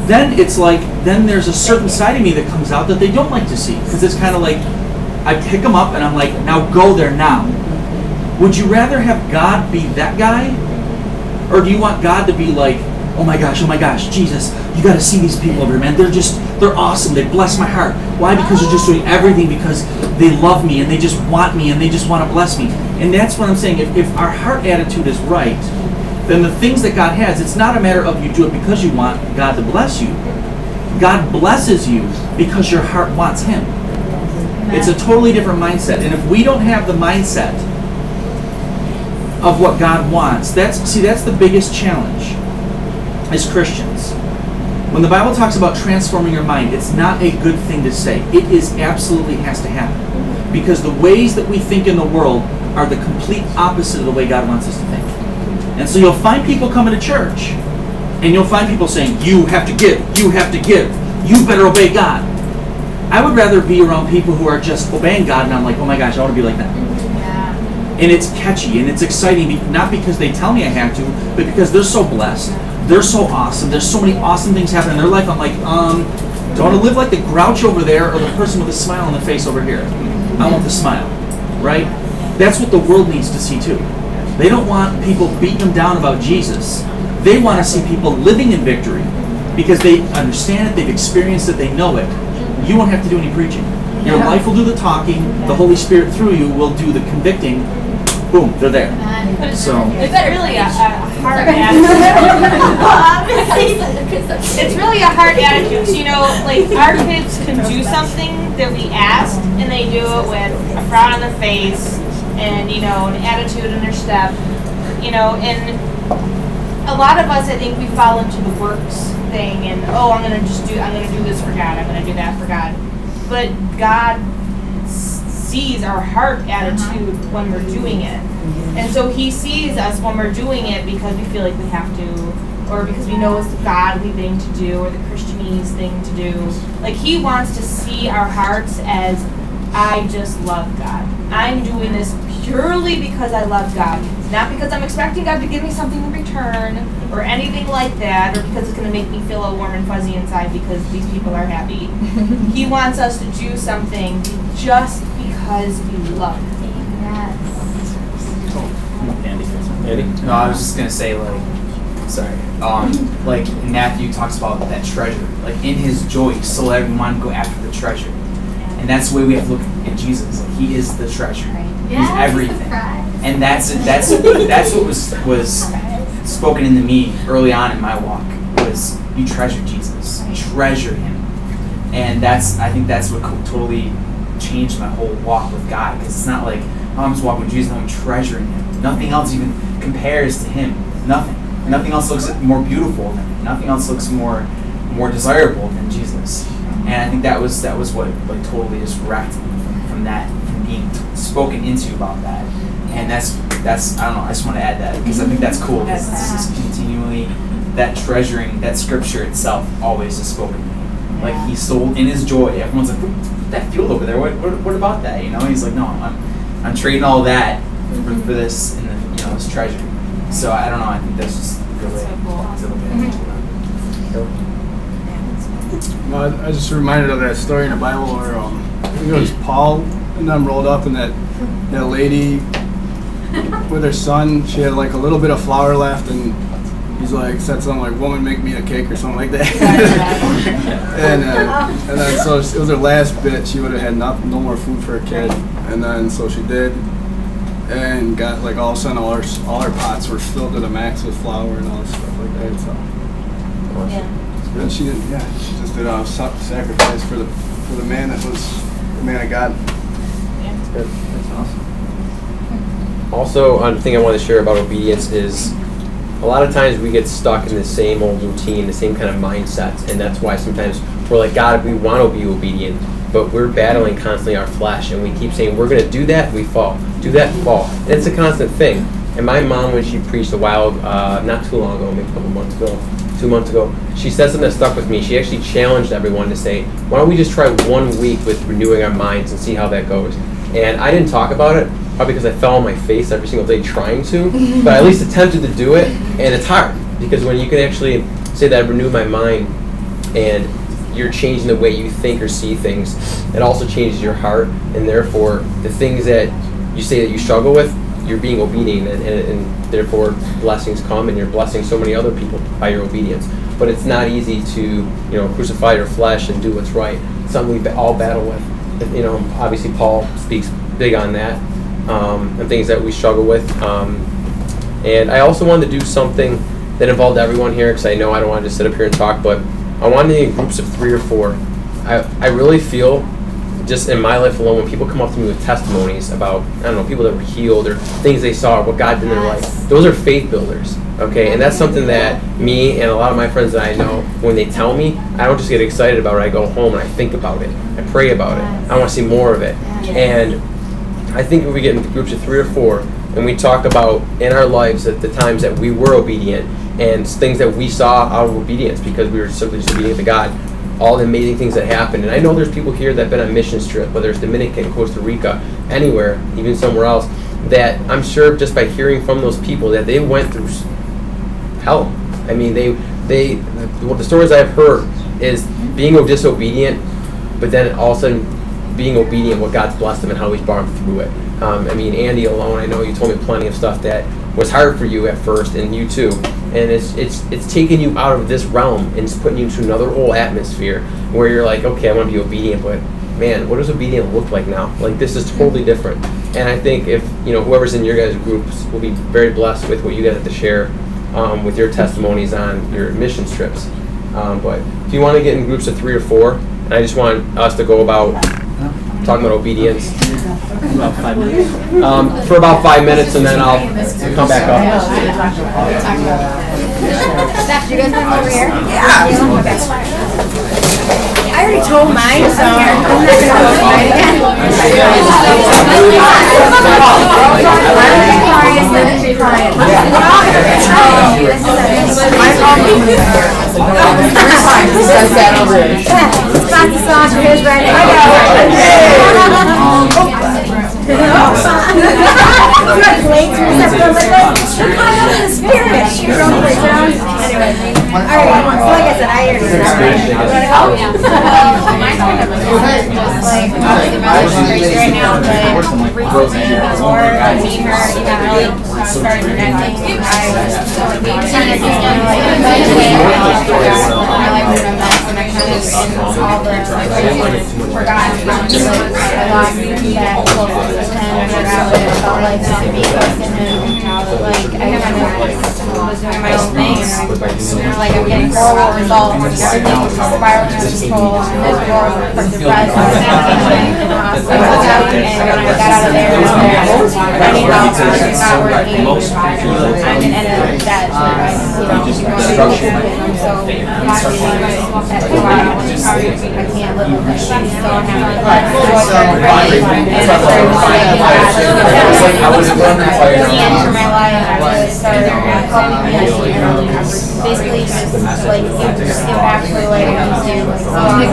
Then it's like, then there's a certain side of me that comes out that they don't like to see. Because it's kind of like, I pick them up and I'm like, now go there now. Would you rather have God be that guy? Or do you want God to be like, oh my gosh, oh my gosh, Jesus, you got to see these people over here, man. They're just, they're awesome. They bless my heart. Why? Because they're just doing everything because they love me and they just want me and they just want to bless me. And that's what I'm saying. If, if our heart attitude is right, then the things that God has, it's not a matter of you do it because you want God to bless you. God blesses you because your heart wants Him. It's a totally different mindset. And if we don't have the mindset of what God wants, that's see that's the biggest challenge as Christians. When the Bible talks about transforming your mind, it's not a good thing to say. It is absolutely has to happen. Because the ways that we think in the world are the complete opposite of the way God wants us to think. And so you'll find people coming to church and you'll find people saying, You have to give, you have to give, you better obey God. I would rather be around people who are just obeying God, and I'm like, oh my gosh, I want to be like that. And it's catchy and it's exciting, not because they tell me I have to, but because they're so blessed. They're so awesome. There's so many awesome things happening in their life. I'm like, um, do I want to live like the grouch over there or the person with a smile on the face over here? I want the smile, right? That's what the world needs to see too. They don't want people beating them down about Jesus. They want to see people living in victory because they understand it, they've experienced it, they know it. You won't have to do any preaching. Your life will do the talking, the Holy Spirit through you will do the convicting. Boom, they're there. But it's, So- it's really a, a hard attitude. it's really a hard attitude. 'cause, You know, like our kids can do something that we asked, and they do it with a frown on their face, and you know, an attitude in their step. You know, and a lot of us, I think, we fall into the works thing, and oh, I'm gonna just do, I'm gonna do this for God, I'm gonna do that for God. But God s- sees our heart attitude uh-huh. when we're doing it. Mm-hmm. And so he sees us when we're doing it because we feel like we have to, or because we know it's the godly thing to do, or the Christianese thing to do. Like he wants to see our hearts as, I just love God. I'm doing this purely because I love God. Not because I'm expecting God to give me something in return, or anything like that, or because it's going to make me feel all warm and fuzzy inside because these people are happy. he wants us to do something just because we love Him. Andy. Andy? No, I was just gonna say like, sorry. Um, like Matthew talks about that treasure. Like in his joy, he still let everyone go after the treasure, and that's the way we have to look at Jesus. Like he is the treasure. He's everything, and that's that's that's what was was spoken into me early on in my walk was you treasure Jesus, treasure him, and that's I think that's what totally changed my whole walk with God because it's not like oh, I'm just walking with Jesus, no, I'm treasuring him. Nothing else even compares to him. Nothing. Nothing else looks more beautiful than him. Nothing else looks more more desirable than Jesus. And I think that was that was what like totally just wrecked me from, from that from being t- spoken into about that. And that's that's I don't know. I just want to add that because I think that's cool. Because it's just continually that treasuring that scripture itself always is spoken. to me. Like he sold in his joy. Everyone's like, "What- that field over there. What, what, what about that? You know? He's like, no, I'm I'm trading all that for, for mm-hmm. this and the, you know this treasure. So I don't know. I think that's just a good way So cool. to look at it. Well, I I just reminded of that story in the Bible where um, I think it was Paul and them rolled up and that that lady with her son, she had like a little bit of flour left and he's like said something like woman make me a cake or something like that. and uh, and then so it was her last bit, she would have had not, no more food for her kid. And then so she did and got like all of a sudden all her all her pots were filled to the max with flour and all this stuff like that. So Yeah. And she. Yeah, she just did a sacrifice for the for the man that was the man of God. Good. That's awesome. Also, another thing I want to share about obedience is a lot of times we get stuck in the same old routine, the same kind of mindset, and that's why sometimes we're like, God, we want to be obedient, but we're battling constantly our flesh, and we keep saying we're going to do that, we fall, do that, fall, and it's a constant thing. And my mom, when she preached a while, uh, not too long ago, maybe a couple months ago, two months ago, she said something that stuck with me. She actually challenged everyone to say, why don't we just try one week with renewing our minds and see how that goes? And I didn't talk about it, probably because I fell on my face every single day trying to, but I at least attempted to do it, and it's hard because when you can actually say that I renewed my mind and you're changing the way you think or see things, it also changes your heart, and therefore the things that you say that you struggle with, you're being obedient, and, and, and therefore blessings come, and you're blessing so many other people by your obedience. But it's not easy to you know crucify your flesh and do what's right. Something we all battle with. You know, obviously Paul speaks big on that, um, and things that we struggle with. Um, and I also wanted to do something that involved everyone here because I know I don't want to just sit up here and talk, but I wanted to in groups of three or four. I, I really feel just in my life alone, when people come up to me with testimonies about, I don't know, people that were healed or things they saw or what God did in their life, those are faith builders. Okay, and that's something that me and a lot of my friends that I know, when they tell me, I don't just get excited about it. I go home and I think about it. I pray about it. I want to see more of it. And I think if we get into groups of three or four and we talk about in our lives at the times that we were obedient and things that we saw out of obedience because we were simply just obedient to God, all the amazing things that happened. And I know there's people here that have been on mission trip, whether it's Dominican, Costa Rica, anywhere, even somewhere else, that I'm sure just by hearing from those people that they went through hell. I mean, they they what the stories I've heard is being disobedient, but then all of a sudden being obedient, what God's blessed them and how He's brought them through it. Um, I mean, Andy alone, I know you told me plenty of stuff that was hard for you at first, and you too. And it's it's it's taking you out of this realm and it's putting you into another whole atmosphere where you're like, okay, I want to be obedient, but man, what does obedient look like now? Like this is totally different. And I think if you know whoever's in your guys' groups will be very blessed with what you guys have to share um, with your testimonies on your mission trips. Um, but if you want to get in groups of three or four, and I just want us to go about talking about obedience About five minutes. um, for about five minutes, and then I'll come back up. Zach, you guys want to over here? Yeah. I already told mine, so I'm not gonna go mine again. Spot the sauce for his right. You now, but before I meet her, even really started connecting, I was kind of just kind of like, okay, my life was a mess, and I kind of, in all the, like, I forgot, like, a lot that close to him, and I felt like not to be close to him, like, I kind of was doing my own thing, and I, like, I'm getting horrible results, everything was spiraling out of control, were depressed, I was in the hospital, and when I got out of there, I was running out, it's not working, I'm in a debt, right, you know, you know, I'm so happy that two hours, I can't live with it, so I'm having like, I like, I was wondering why you're the end for my life, I really started calling me and basically just like give, give back for like I'm like,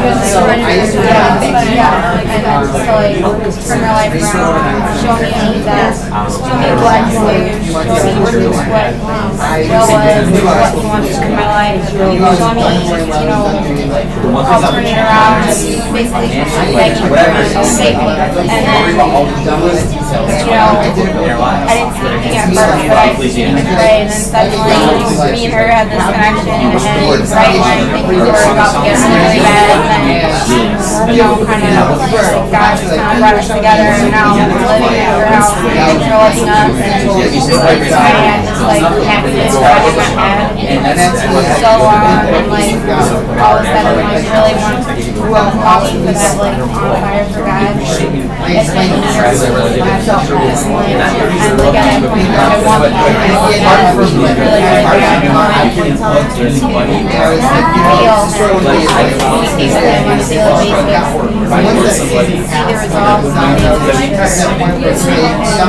yeah, yeah, and then just like turn my life around, show me that, show me what to do, show me what um, will was, what he wants in my life, show me, you know, I'll turn it around, basically just for him to save me, and then, you know, I didn't see anything at first, but I continued to pray, and then suddenly, me and her had this connection, and right when we were about to get really bad, then, you know, kind of, God just kind of brought us together, and now we're living at her house, and controlling us, and just like, I had this, like, happiness running my head, for so long, and like, all of a sudden, like, really want to into that, like, on fire for God. I that, and like, like, I want want to feel, like, I with them on a daily basis, see the like,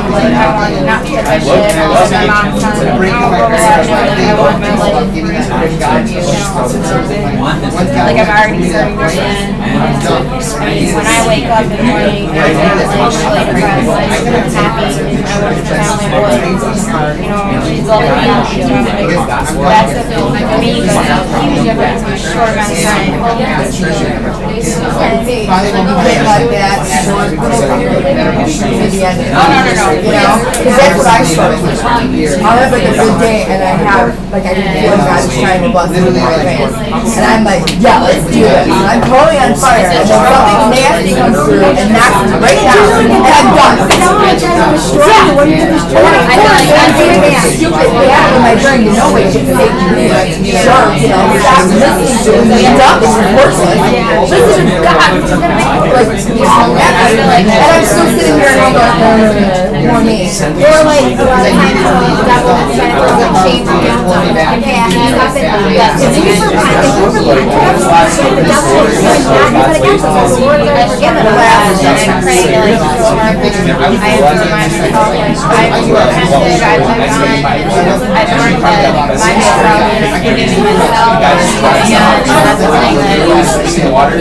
like, I want to touch it, I want to oh, I want my to be like, I'm to and, I when I wake up in the morning and I'm really depressed. I'm happy. I work with my family boy. You know, she's all the. So I'm like, that's a for me, but a huge difference in a short amount of time. Bit like that, the Oh, no, no, no. You know, because that's what I struggle with. I'll have like a good day and I have, like I can feel God is trying to bust through my veins. And I'm like, yeah, let's do this. I'm totally on fire. Something nasty comes through and knocks me right down and I'm done. Yeah. When you're destroyed, I feel like I'm doing that stupid out of my brain. You know it should me like sharp, you know, stop listening to it. It's dumb, it's worthless. Listen to God. It's gonna make you like, and I'm still sitting here and I'm going, more me. Or like a lot of times when the devil is trying to like shame you down on your path and up and yes, if you repent, if you repent, the devil is doing nothing but against us. The Lord is forgiven us. I pray like so hard because I have to remind myself like I've repented, I've moved on, I've learned that my problem is forgiving myself and that's the I'm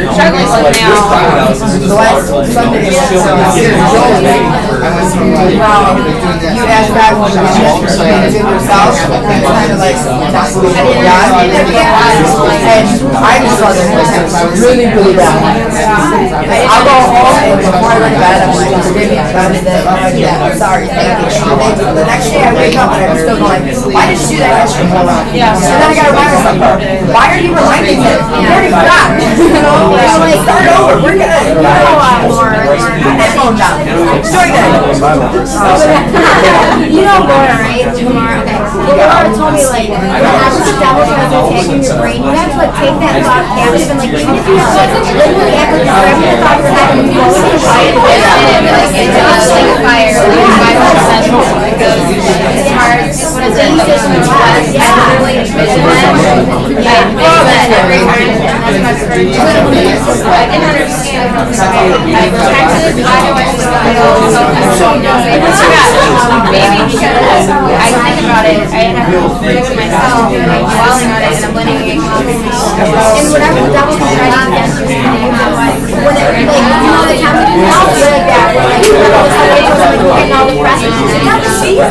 struggling with now. The last Sunday, I went from like, you ask God what you want to to yourself, and it's kind of like, not believing in God. And I'm struggling with it. Really, really bad. I'll go home and before I go to bed, I'm like, forgive me, I'm bad at this, yeah, sorry, thank you. The next day I wake up and I'm still going, why did you do that? Yesterday? Yeah. And then I gotta remind myself, why are you reminding me? You already forgot. You know, I'm like, start over, we're gonna, you know, put that phone down. Story time. You know Laura, right? Lamar, okay. Well, Laura told me like, whenever the devil tries to attack your brain, you have to like take that thought captive and like, even if you literally act like you're having a thought you're having, you go to quiet And it like it does like a fire, like the Bible says it goes, less. I literally envision it. Yeah, that every. I didn't understand. I repented, I know I done it, so I'm maybe because I think about it, I have to forgive myself, I'm dwelling on it, and I'm letting it come. And whatever the devil is trying to you, you know, the time that you feel that, like, you know, it's like, getting all not just the Lord,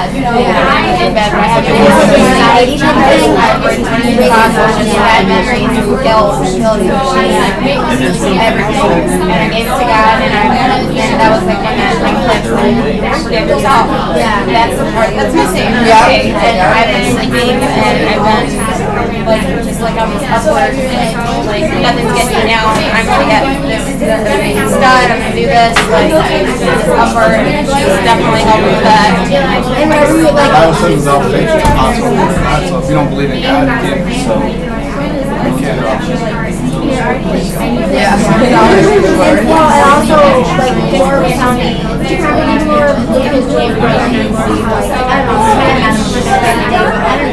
on anxiety thing. I had brain process, bad memories, guilt, humility, shame, everything. And I gave it to God, and I and that was like that like clicked and forgive yourself. Yeah, that's the part that's missing. Yeah. And I've been sleeping, and I've been like just like on this upward, like nothing's getting me down. I'm gonna get this, everything's done. I'm gonna do this. Like this upward is definitely helping with that. And whenever you like, Bible says without faith it's impossible to please God. So if you don't believe in God, you can't. So you can't. Yeah. well, and also, like, Laura was telling do you remember when you were looking into it, like, I don't know,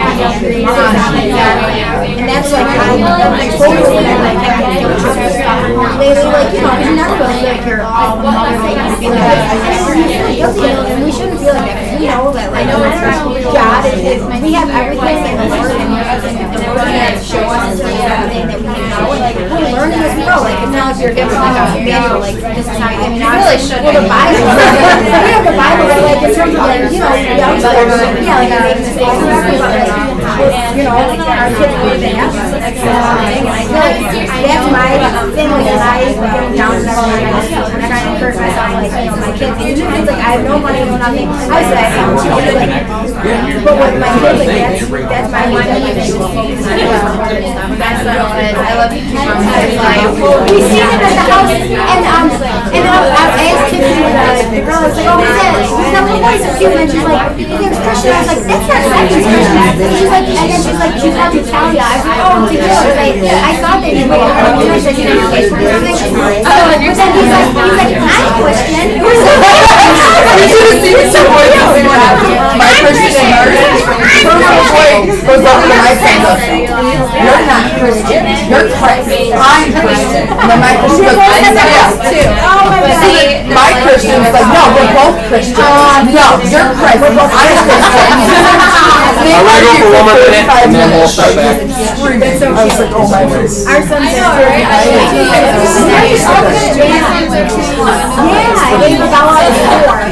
be be And that's like, I'm, I'm totally like, I. They, they like, you know, you're never gonna like you're mother like that. We feel guilty, and we shouldn't feel like that, we know that, like, God is, we have everything in the Word, and the Word has show us everything that we know. Like, we learn as we go, like, it's not like you're given like a manual, like, this is how, I mean, I really should Well, the Bible, we have the Bible, like, in terms of like, you know, outside, yeah, like, I make mistakes, and stuff, but like, you know, our kids will be happy, like, that's the thing, and I feel like, that's my thing, like, as I get down to that, I'm trying to encourage myself, like, like, you know, my kids, it's like, I have no money, no nothing. I said, I have two children. But with my kids, like, that's, that's my one thing that you focus on. That's what. I love you too much. We see him at the house, and, um, and I, I asked Tiffany, the, girl, I was like, oh? She's oh, so cute, and she's like, Christian. I was like, that's not Christian. And she's like, and then she's like, she called me I was like, oh, to you. I I thought they she's like, oh, but then he's like, Christian. We're so My Christian nurse, her little boy goes up to my friend you're not Christian, you're Christian, I'm Christian. And my Christian goes, I said, yeah. See, my Christian's like, no, we're both Christians. No, you're Christian, I'm Christian. They I'm argue for one more minute, and then we'll minutes. I was like, oh my word. Our son's at Yeah, they develop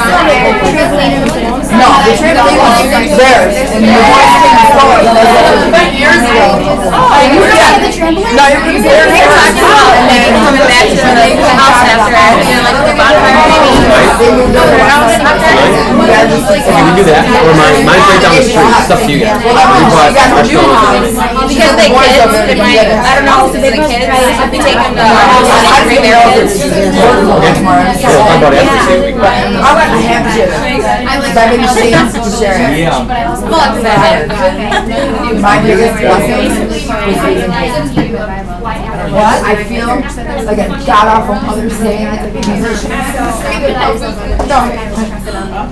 no, the trampoline was theirs, and the they said, "But years ago. Oh, you were Yeah. the trampoline? No, you're gonna there. We talked about and then coming back to the house after, you know, like the. They moved over to house like. Can do that, or mine, mine's right down the street. Up to you guys. We. Because they kids, they might, I don't know, if the kids, if we take them to they kids. We'll talk about it the. I went to Hampshire. But I didn't see it to share it. Yeah. I'm all excited. My biggest blessing was being What I feel like I got off from Mother's Day and I became No,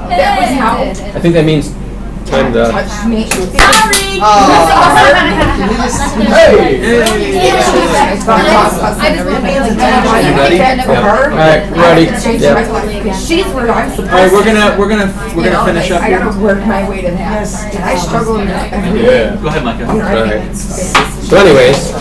that was how it I think that means time to. touched me. Oh. You ready? Yeah. All right, ready? Yeah. She's where I'm supposed to. All right, we're gonna we're gonna we're gonna finish up I gotta work my way to that. And I struggle with that every day. Go ahead, Micah. All right. So anyways,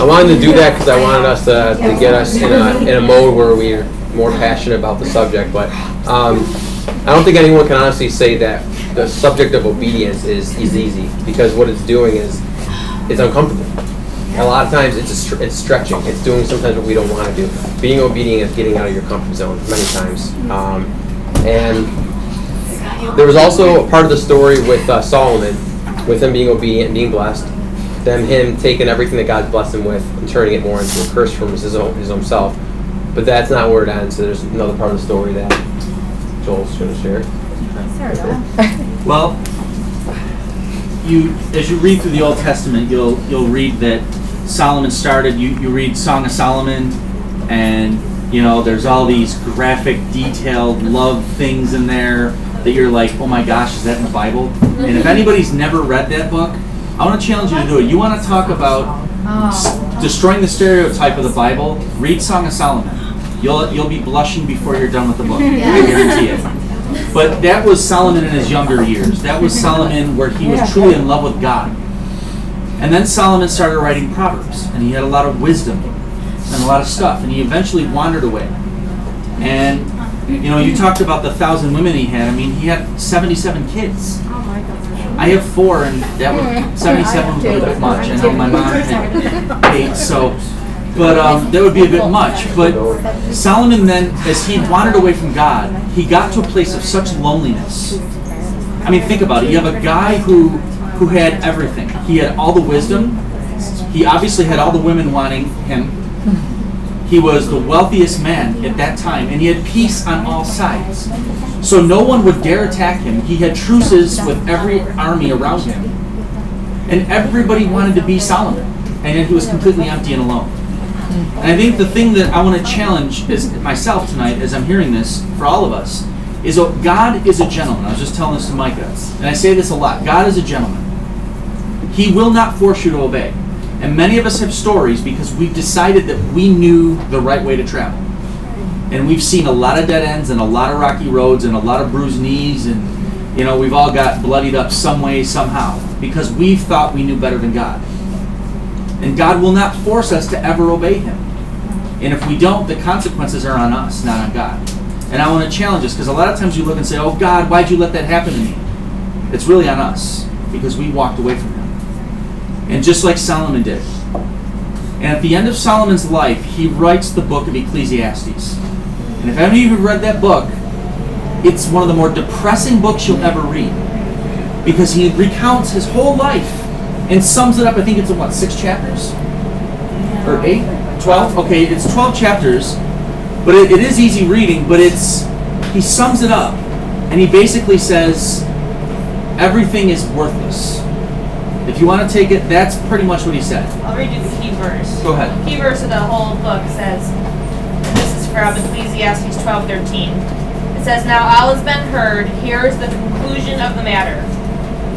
I wanted to do that because I wanted us to, to get us in a, in a mode where we're more passionate about the subject. But um, I don't think anyone can honestly say that the subject of obedience is, is easy because what it's doing is it's uncomfortable. A lot of times it's a it's stretching. It's doing sometimes what we don't want to do. Being obedient is getting out of your comfort zone many times. Um, and there was also a part of the story with uh, Solomon, with him being obedient and being blessed, then him taking everything that God's blessed him with and turning it more into a curse from his own, his own self. But that's not where it ends. So there's another part of the story that Joel's going to share. Well, you as you read through the Old Testament, you'll you'll read that Solomon started. You you read Song of Solomon, and you know there's all these graphic, detailed love things in there that you're like, oh my gosh, is that in the Bible? And if anybody's never read that book, I want to challenge you to do it. You want to talk about oh. s- destroying the stereotype of the Bible? Read Song of Solomon. You'll you'll be blushing before you're done with the book. I guarantee it. But that was Solomon in his younger years. That was Solomon where he was truly in love with God. And then Solomon started writing Proverbs, and he had a lot of wisdom and a lot of stuff, and he eventually wandered away. And you know, you talked about the thousand women he had. I mean, he had seventy-seven kids. I have four, and that was seventy-seven would be a bit much. I know my mom had eight, so. But um, that would be a bit much. But Solomon then, as he wandered away from God, he got to a place of such loneliness. I mean, think about it. You have a guy who who had everything. He had all the wisdom. He obviously had all the women wanting him. He was the wealthiest man at that time, and he had peace on all sides. So no one would dare attack him. He had truces with every army around him. And everybody wanted to be Solomon. And yet he was completely empty and alone. And I think the thing that I want to challenge is myself tonight as I'm hearing this for all of us is God is a gentleman. I was just telling this to Micah. And I say this a lot. God is a gentleman. He will not force you to obey. And many of us have stories because we've decided that we knew the right way to travel. And we've seen a lot of dead ends and a lot of rocky roads and a lot of bruised knees and You know, we've all got bloodied up some way, somehow, because we've thought we knew better than God. And God will not force us to ever obey Him. And if we don't, the consequences are on us, not on God. And I want to challenge us because a lot of times you look and say, Oh God, why'd you let that happen to me? It's really on us because we walked away from Him. And just like Solomon did. And at the end of Solomon's life, he writes the book of Ecclesiastes. And if any of you have read that book, it's one of the more depressing books you'll ever read. Because he recounts his whole life and sums it up, I think it's what, six chapters? Or eight? Twelve? Okay, it's twelve chapters. But it, it is easy reading, but it's he sums it up and he basically says everything is worthless. If you want to take it, that's pretty much what he said. I'll read you the key verse. Go ahead. The key verse of the whole book says, and this is from Ecclesiastes 12 13. It says, Now all has been heard, here is the conclusion of the matter.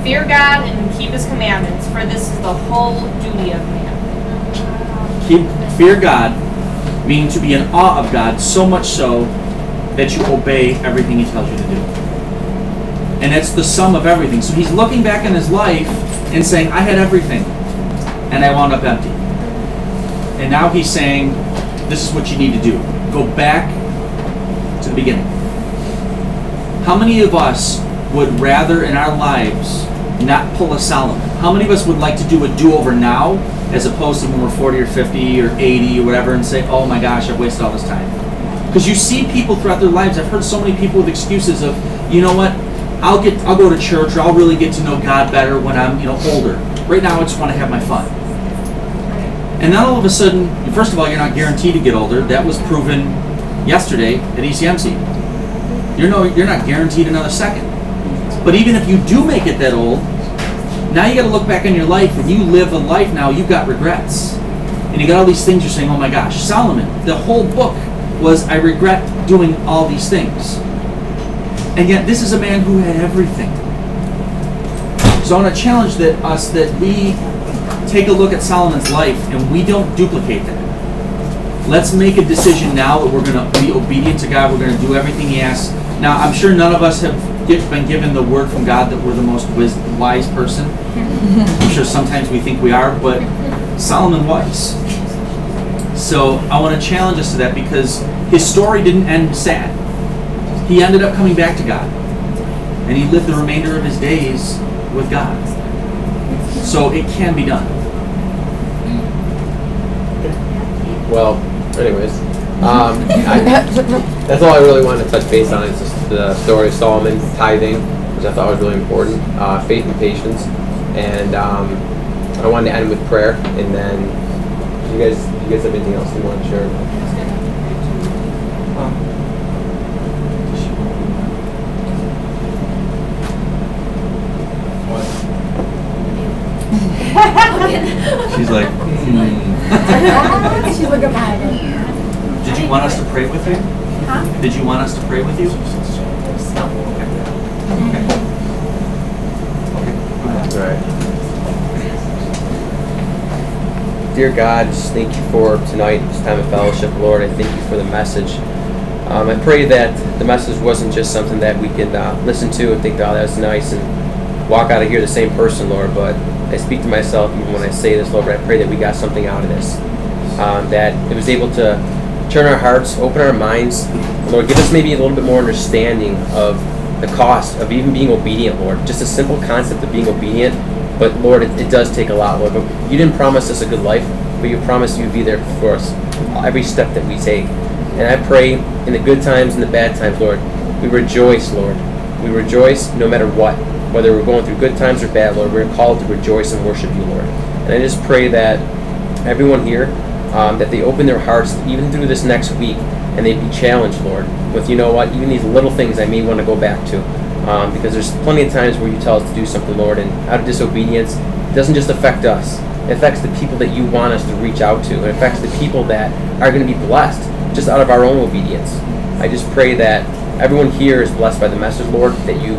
Fear God and keep his commandments, for this is the whole duty of man. Keep fear God, meaning to be in awe of God, so much so that you obey everything He tells you to do. And that's the sum of everything. So he's looking back in his life and saying, I had everything, and I wound up empty. And now he's saying, This is what you need to do. Go back to the beginning. How many of us would rather in our lives not pull a Solomon? How many of us would like to do a do over now as opposed to when we're 40 or 50 or 80 or whatever and say, oh my gosh, I've wasted all this time? Because you see people throughout their lives. I've heard so many people with excuses of, you know what, I'll get, I'll go to church or I'll really get to know God better when I'm, you know, older. Right now, I just want to have my fun. And then all of a sudden, first of all, you're not guaranteed to get older. That was proven yesterday at ECMC. You're no, you're not guaranteed another second. But even if you do make it that old, now you got to look back on your life and you live a life now. You've got regrets, and you got all these things. You're saying, "Oh my gosh, Solomon." The whole book was, "I regret doing all these things," and yet this is a man who had everything. So I want to challenge that us that we take a look at Solomon's life and we don't duplicate that. Let's make a decision now that we're going to be obedient to God. We're going to do everything He asks. Now, I'm sure none of us have get, been given the word from God that we're the most wis- wise person. I'm sure sometimes we think we are, but Solomon was. So I want to challenge us to that because his story didn't end sad. He ended up coming back to God. And he lived the remainder of his days with God. So it can be done. Well, anyways, um, I, that's all I really wanted to touch base on is just the story of Solomon tithing, which I thought was really important, uh, faith and patience, and um, I wanted to end with prayer, and then do you guys, do you guys have anything else you want to share? She's like, hmm. She's looking behind. Did you want us to pray with you? Huh? Did you want us to pray with you? Dear God, just thank you for tonight, this time of fellowship, Lord. I thank you for the message. Um, I pray that the message wasn't just something that we could uh, listen to and think, oh, that was nice, and walk out of here the same person, Lord. But I speak to myself even when I say this, Lord, but I pray that we got something out of this. Um, that it was able to turn our hearts, open our minds. Lord, give us maybe a little bit more understanding of the cost of even being obedient, Lord. Just a simple concept of being obedient. But Lord, it, it does take a lot, Lord. But you didn't promise us a good life, but you promised you'd be there for us every step that we take. And I pray in the good times and the bad times, Lord, we rejoice, Lord. We rejoice no matter what. Whether we're going through good times or bad, Lord, we're called to rejoice and worship you, Lord. And I just pray that everyone here, um, that they open their hearts even through this next week and they'd be challenged, Lord, with, you know what, even these little things I may want to go back to. Um, because there's plenty of times where you tell us to do something, Lord, and out of disobedience, it doesn't just affect us. It affects the people that you want us to reach out to. It affects the people that are going to be blessed just out of our own obedience. I just pray that everyone here is blessed by the message, Lord, that you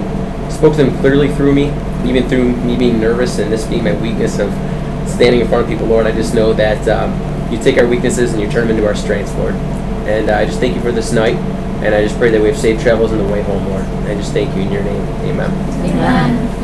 spoke to them clearly through me, even through me being nervous and this being my weakness of standing in front of people, Lord. I just know that um, you take our weaknesses and you turn them into our strengths, Lord. And uh, I just thank you for this night. And I just pray that we have safe travels on the way home, Lord. And I just thank you in your name. Amen. Amen. Amen.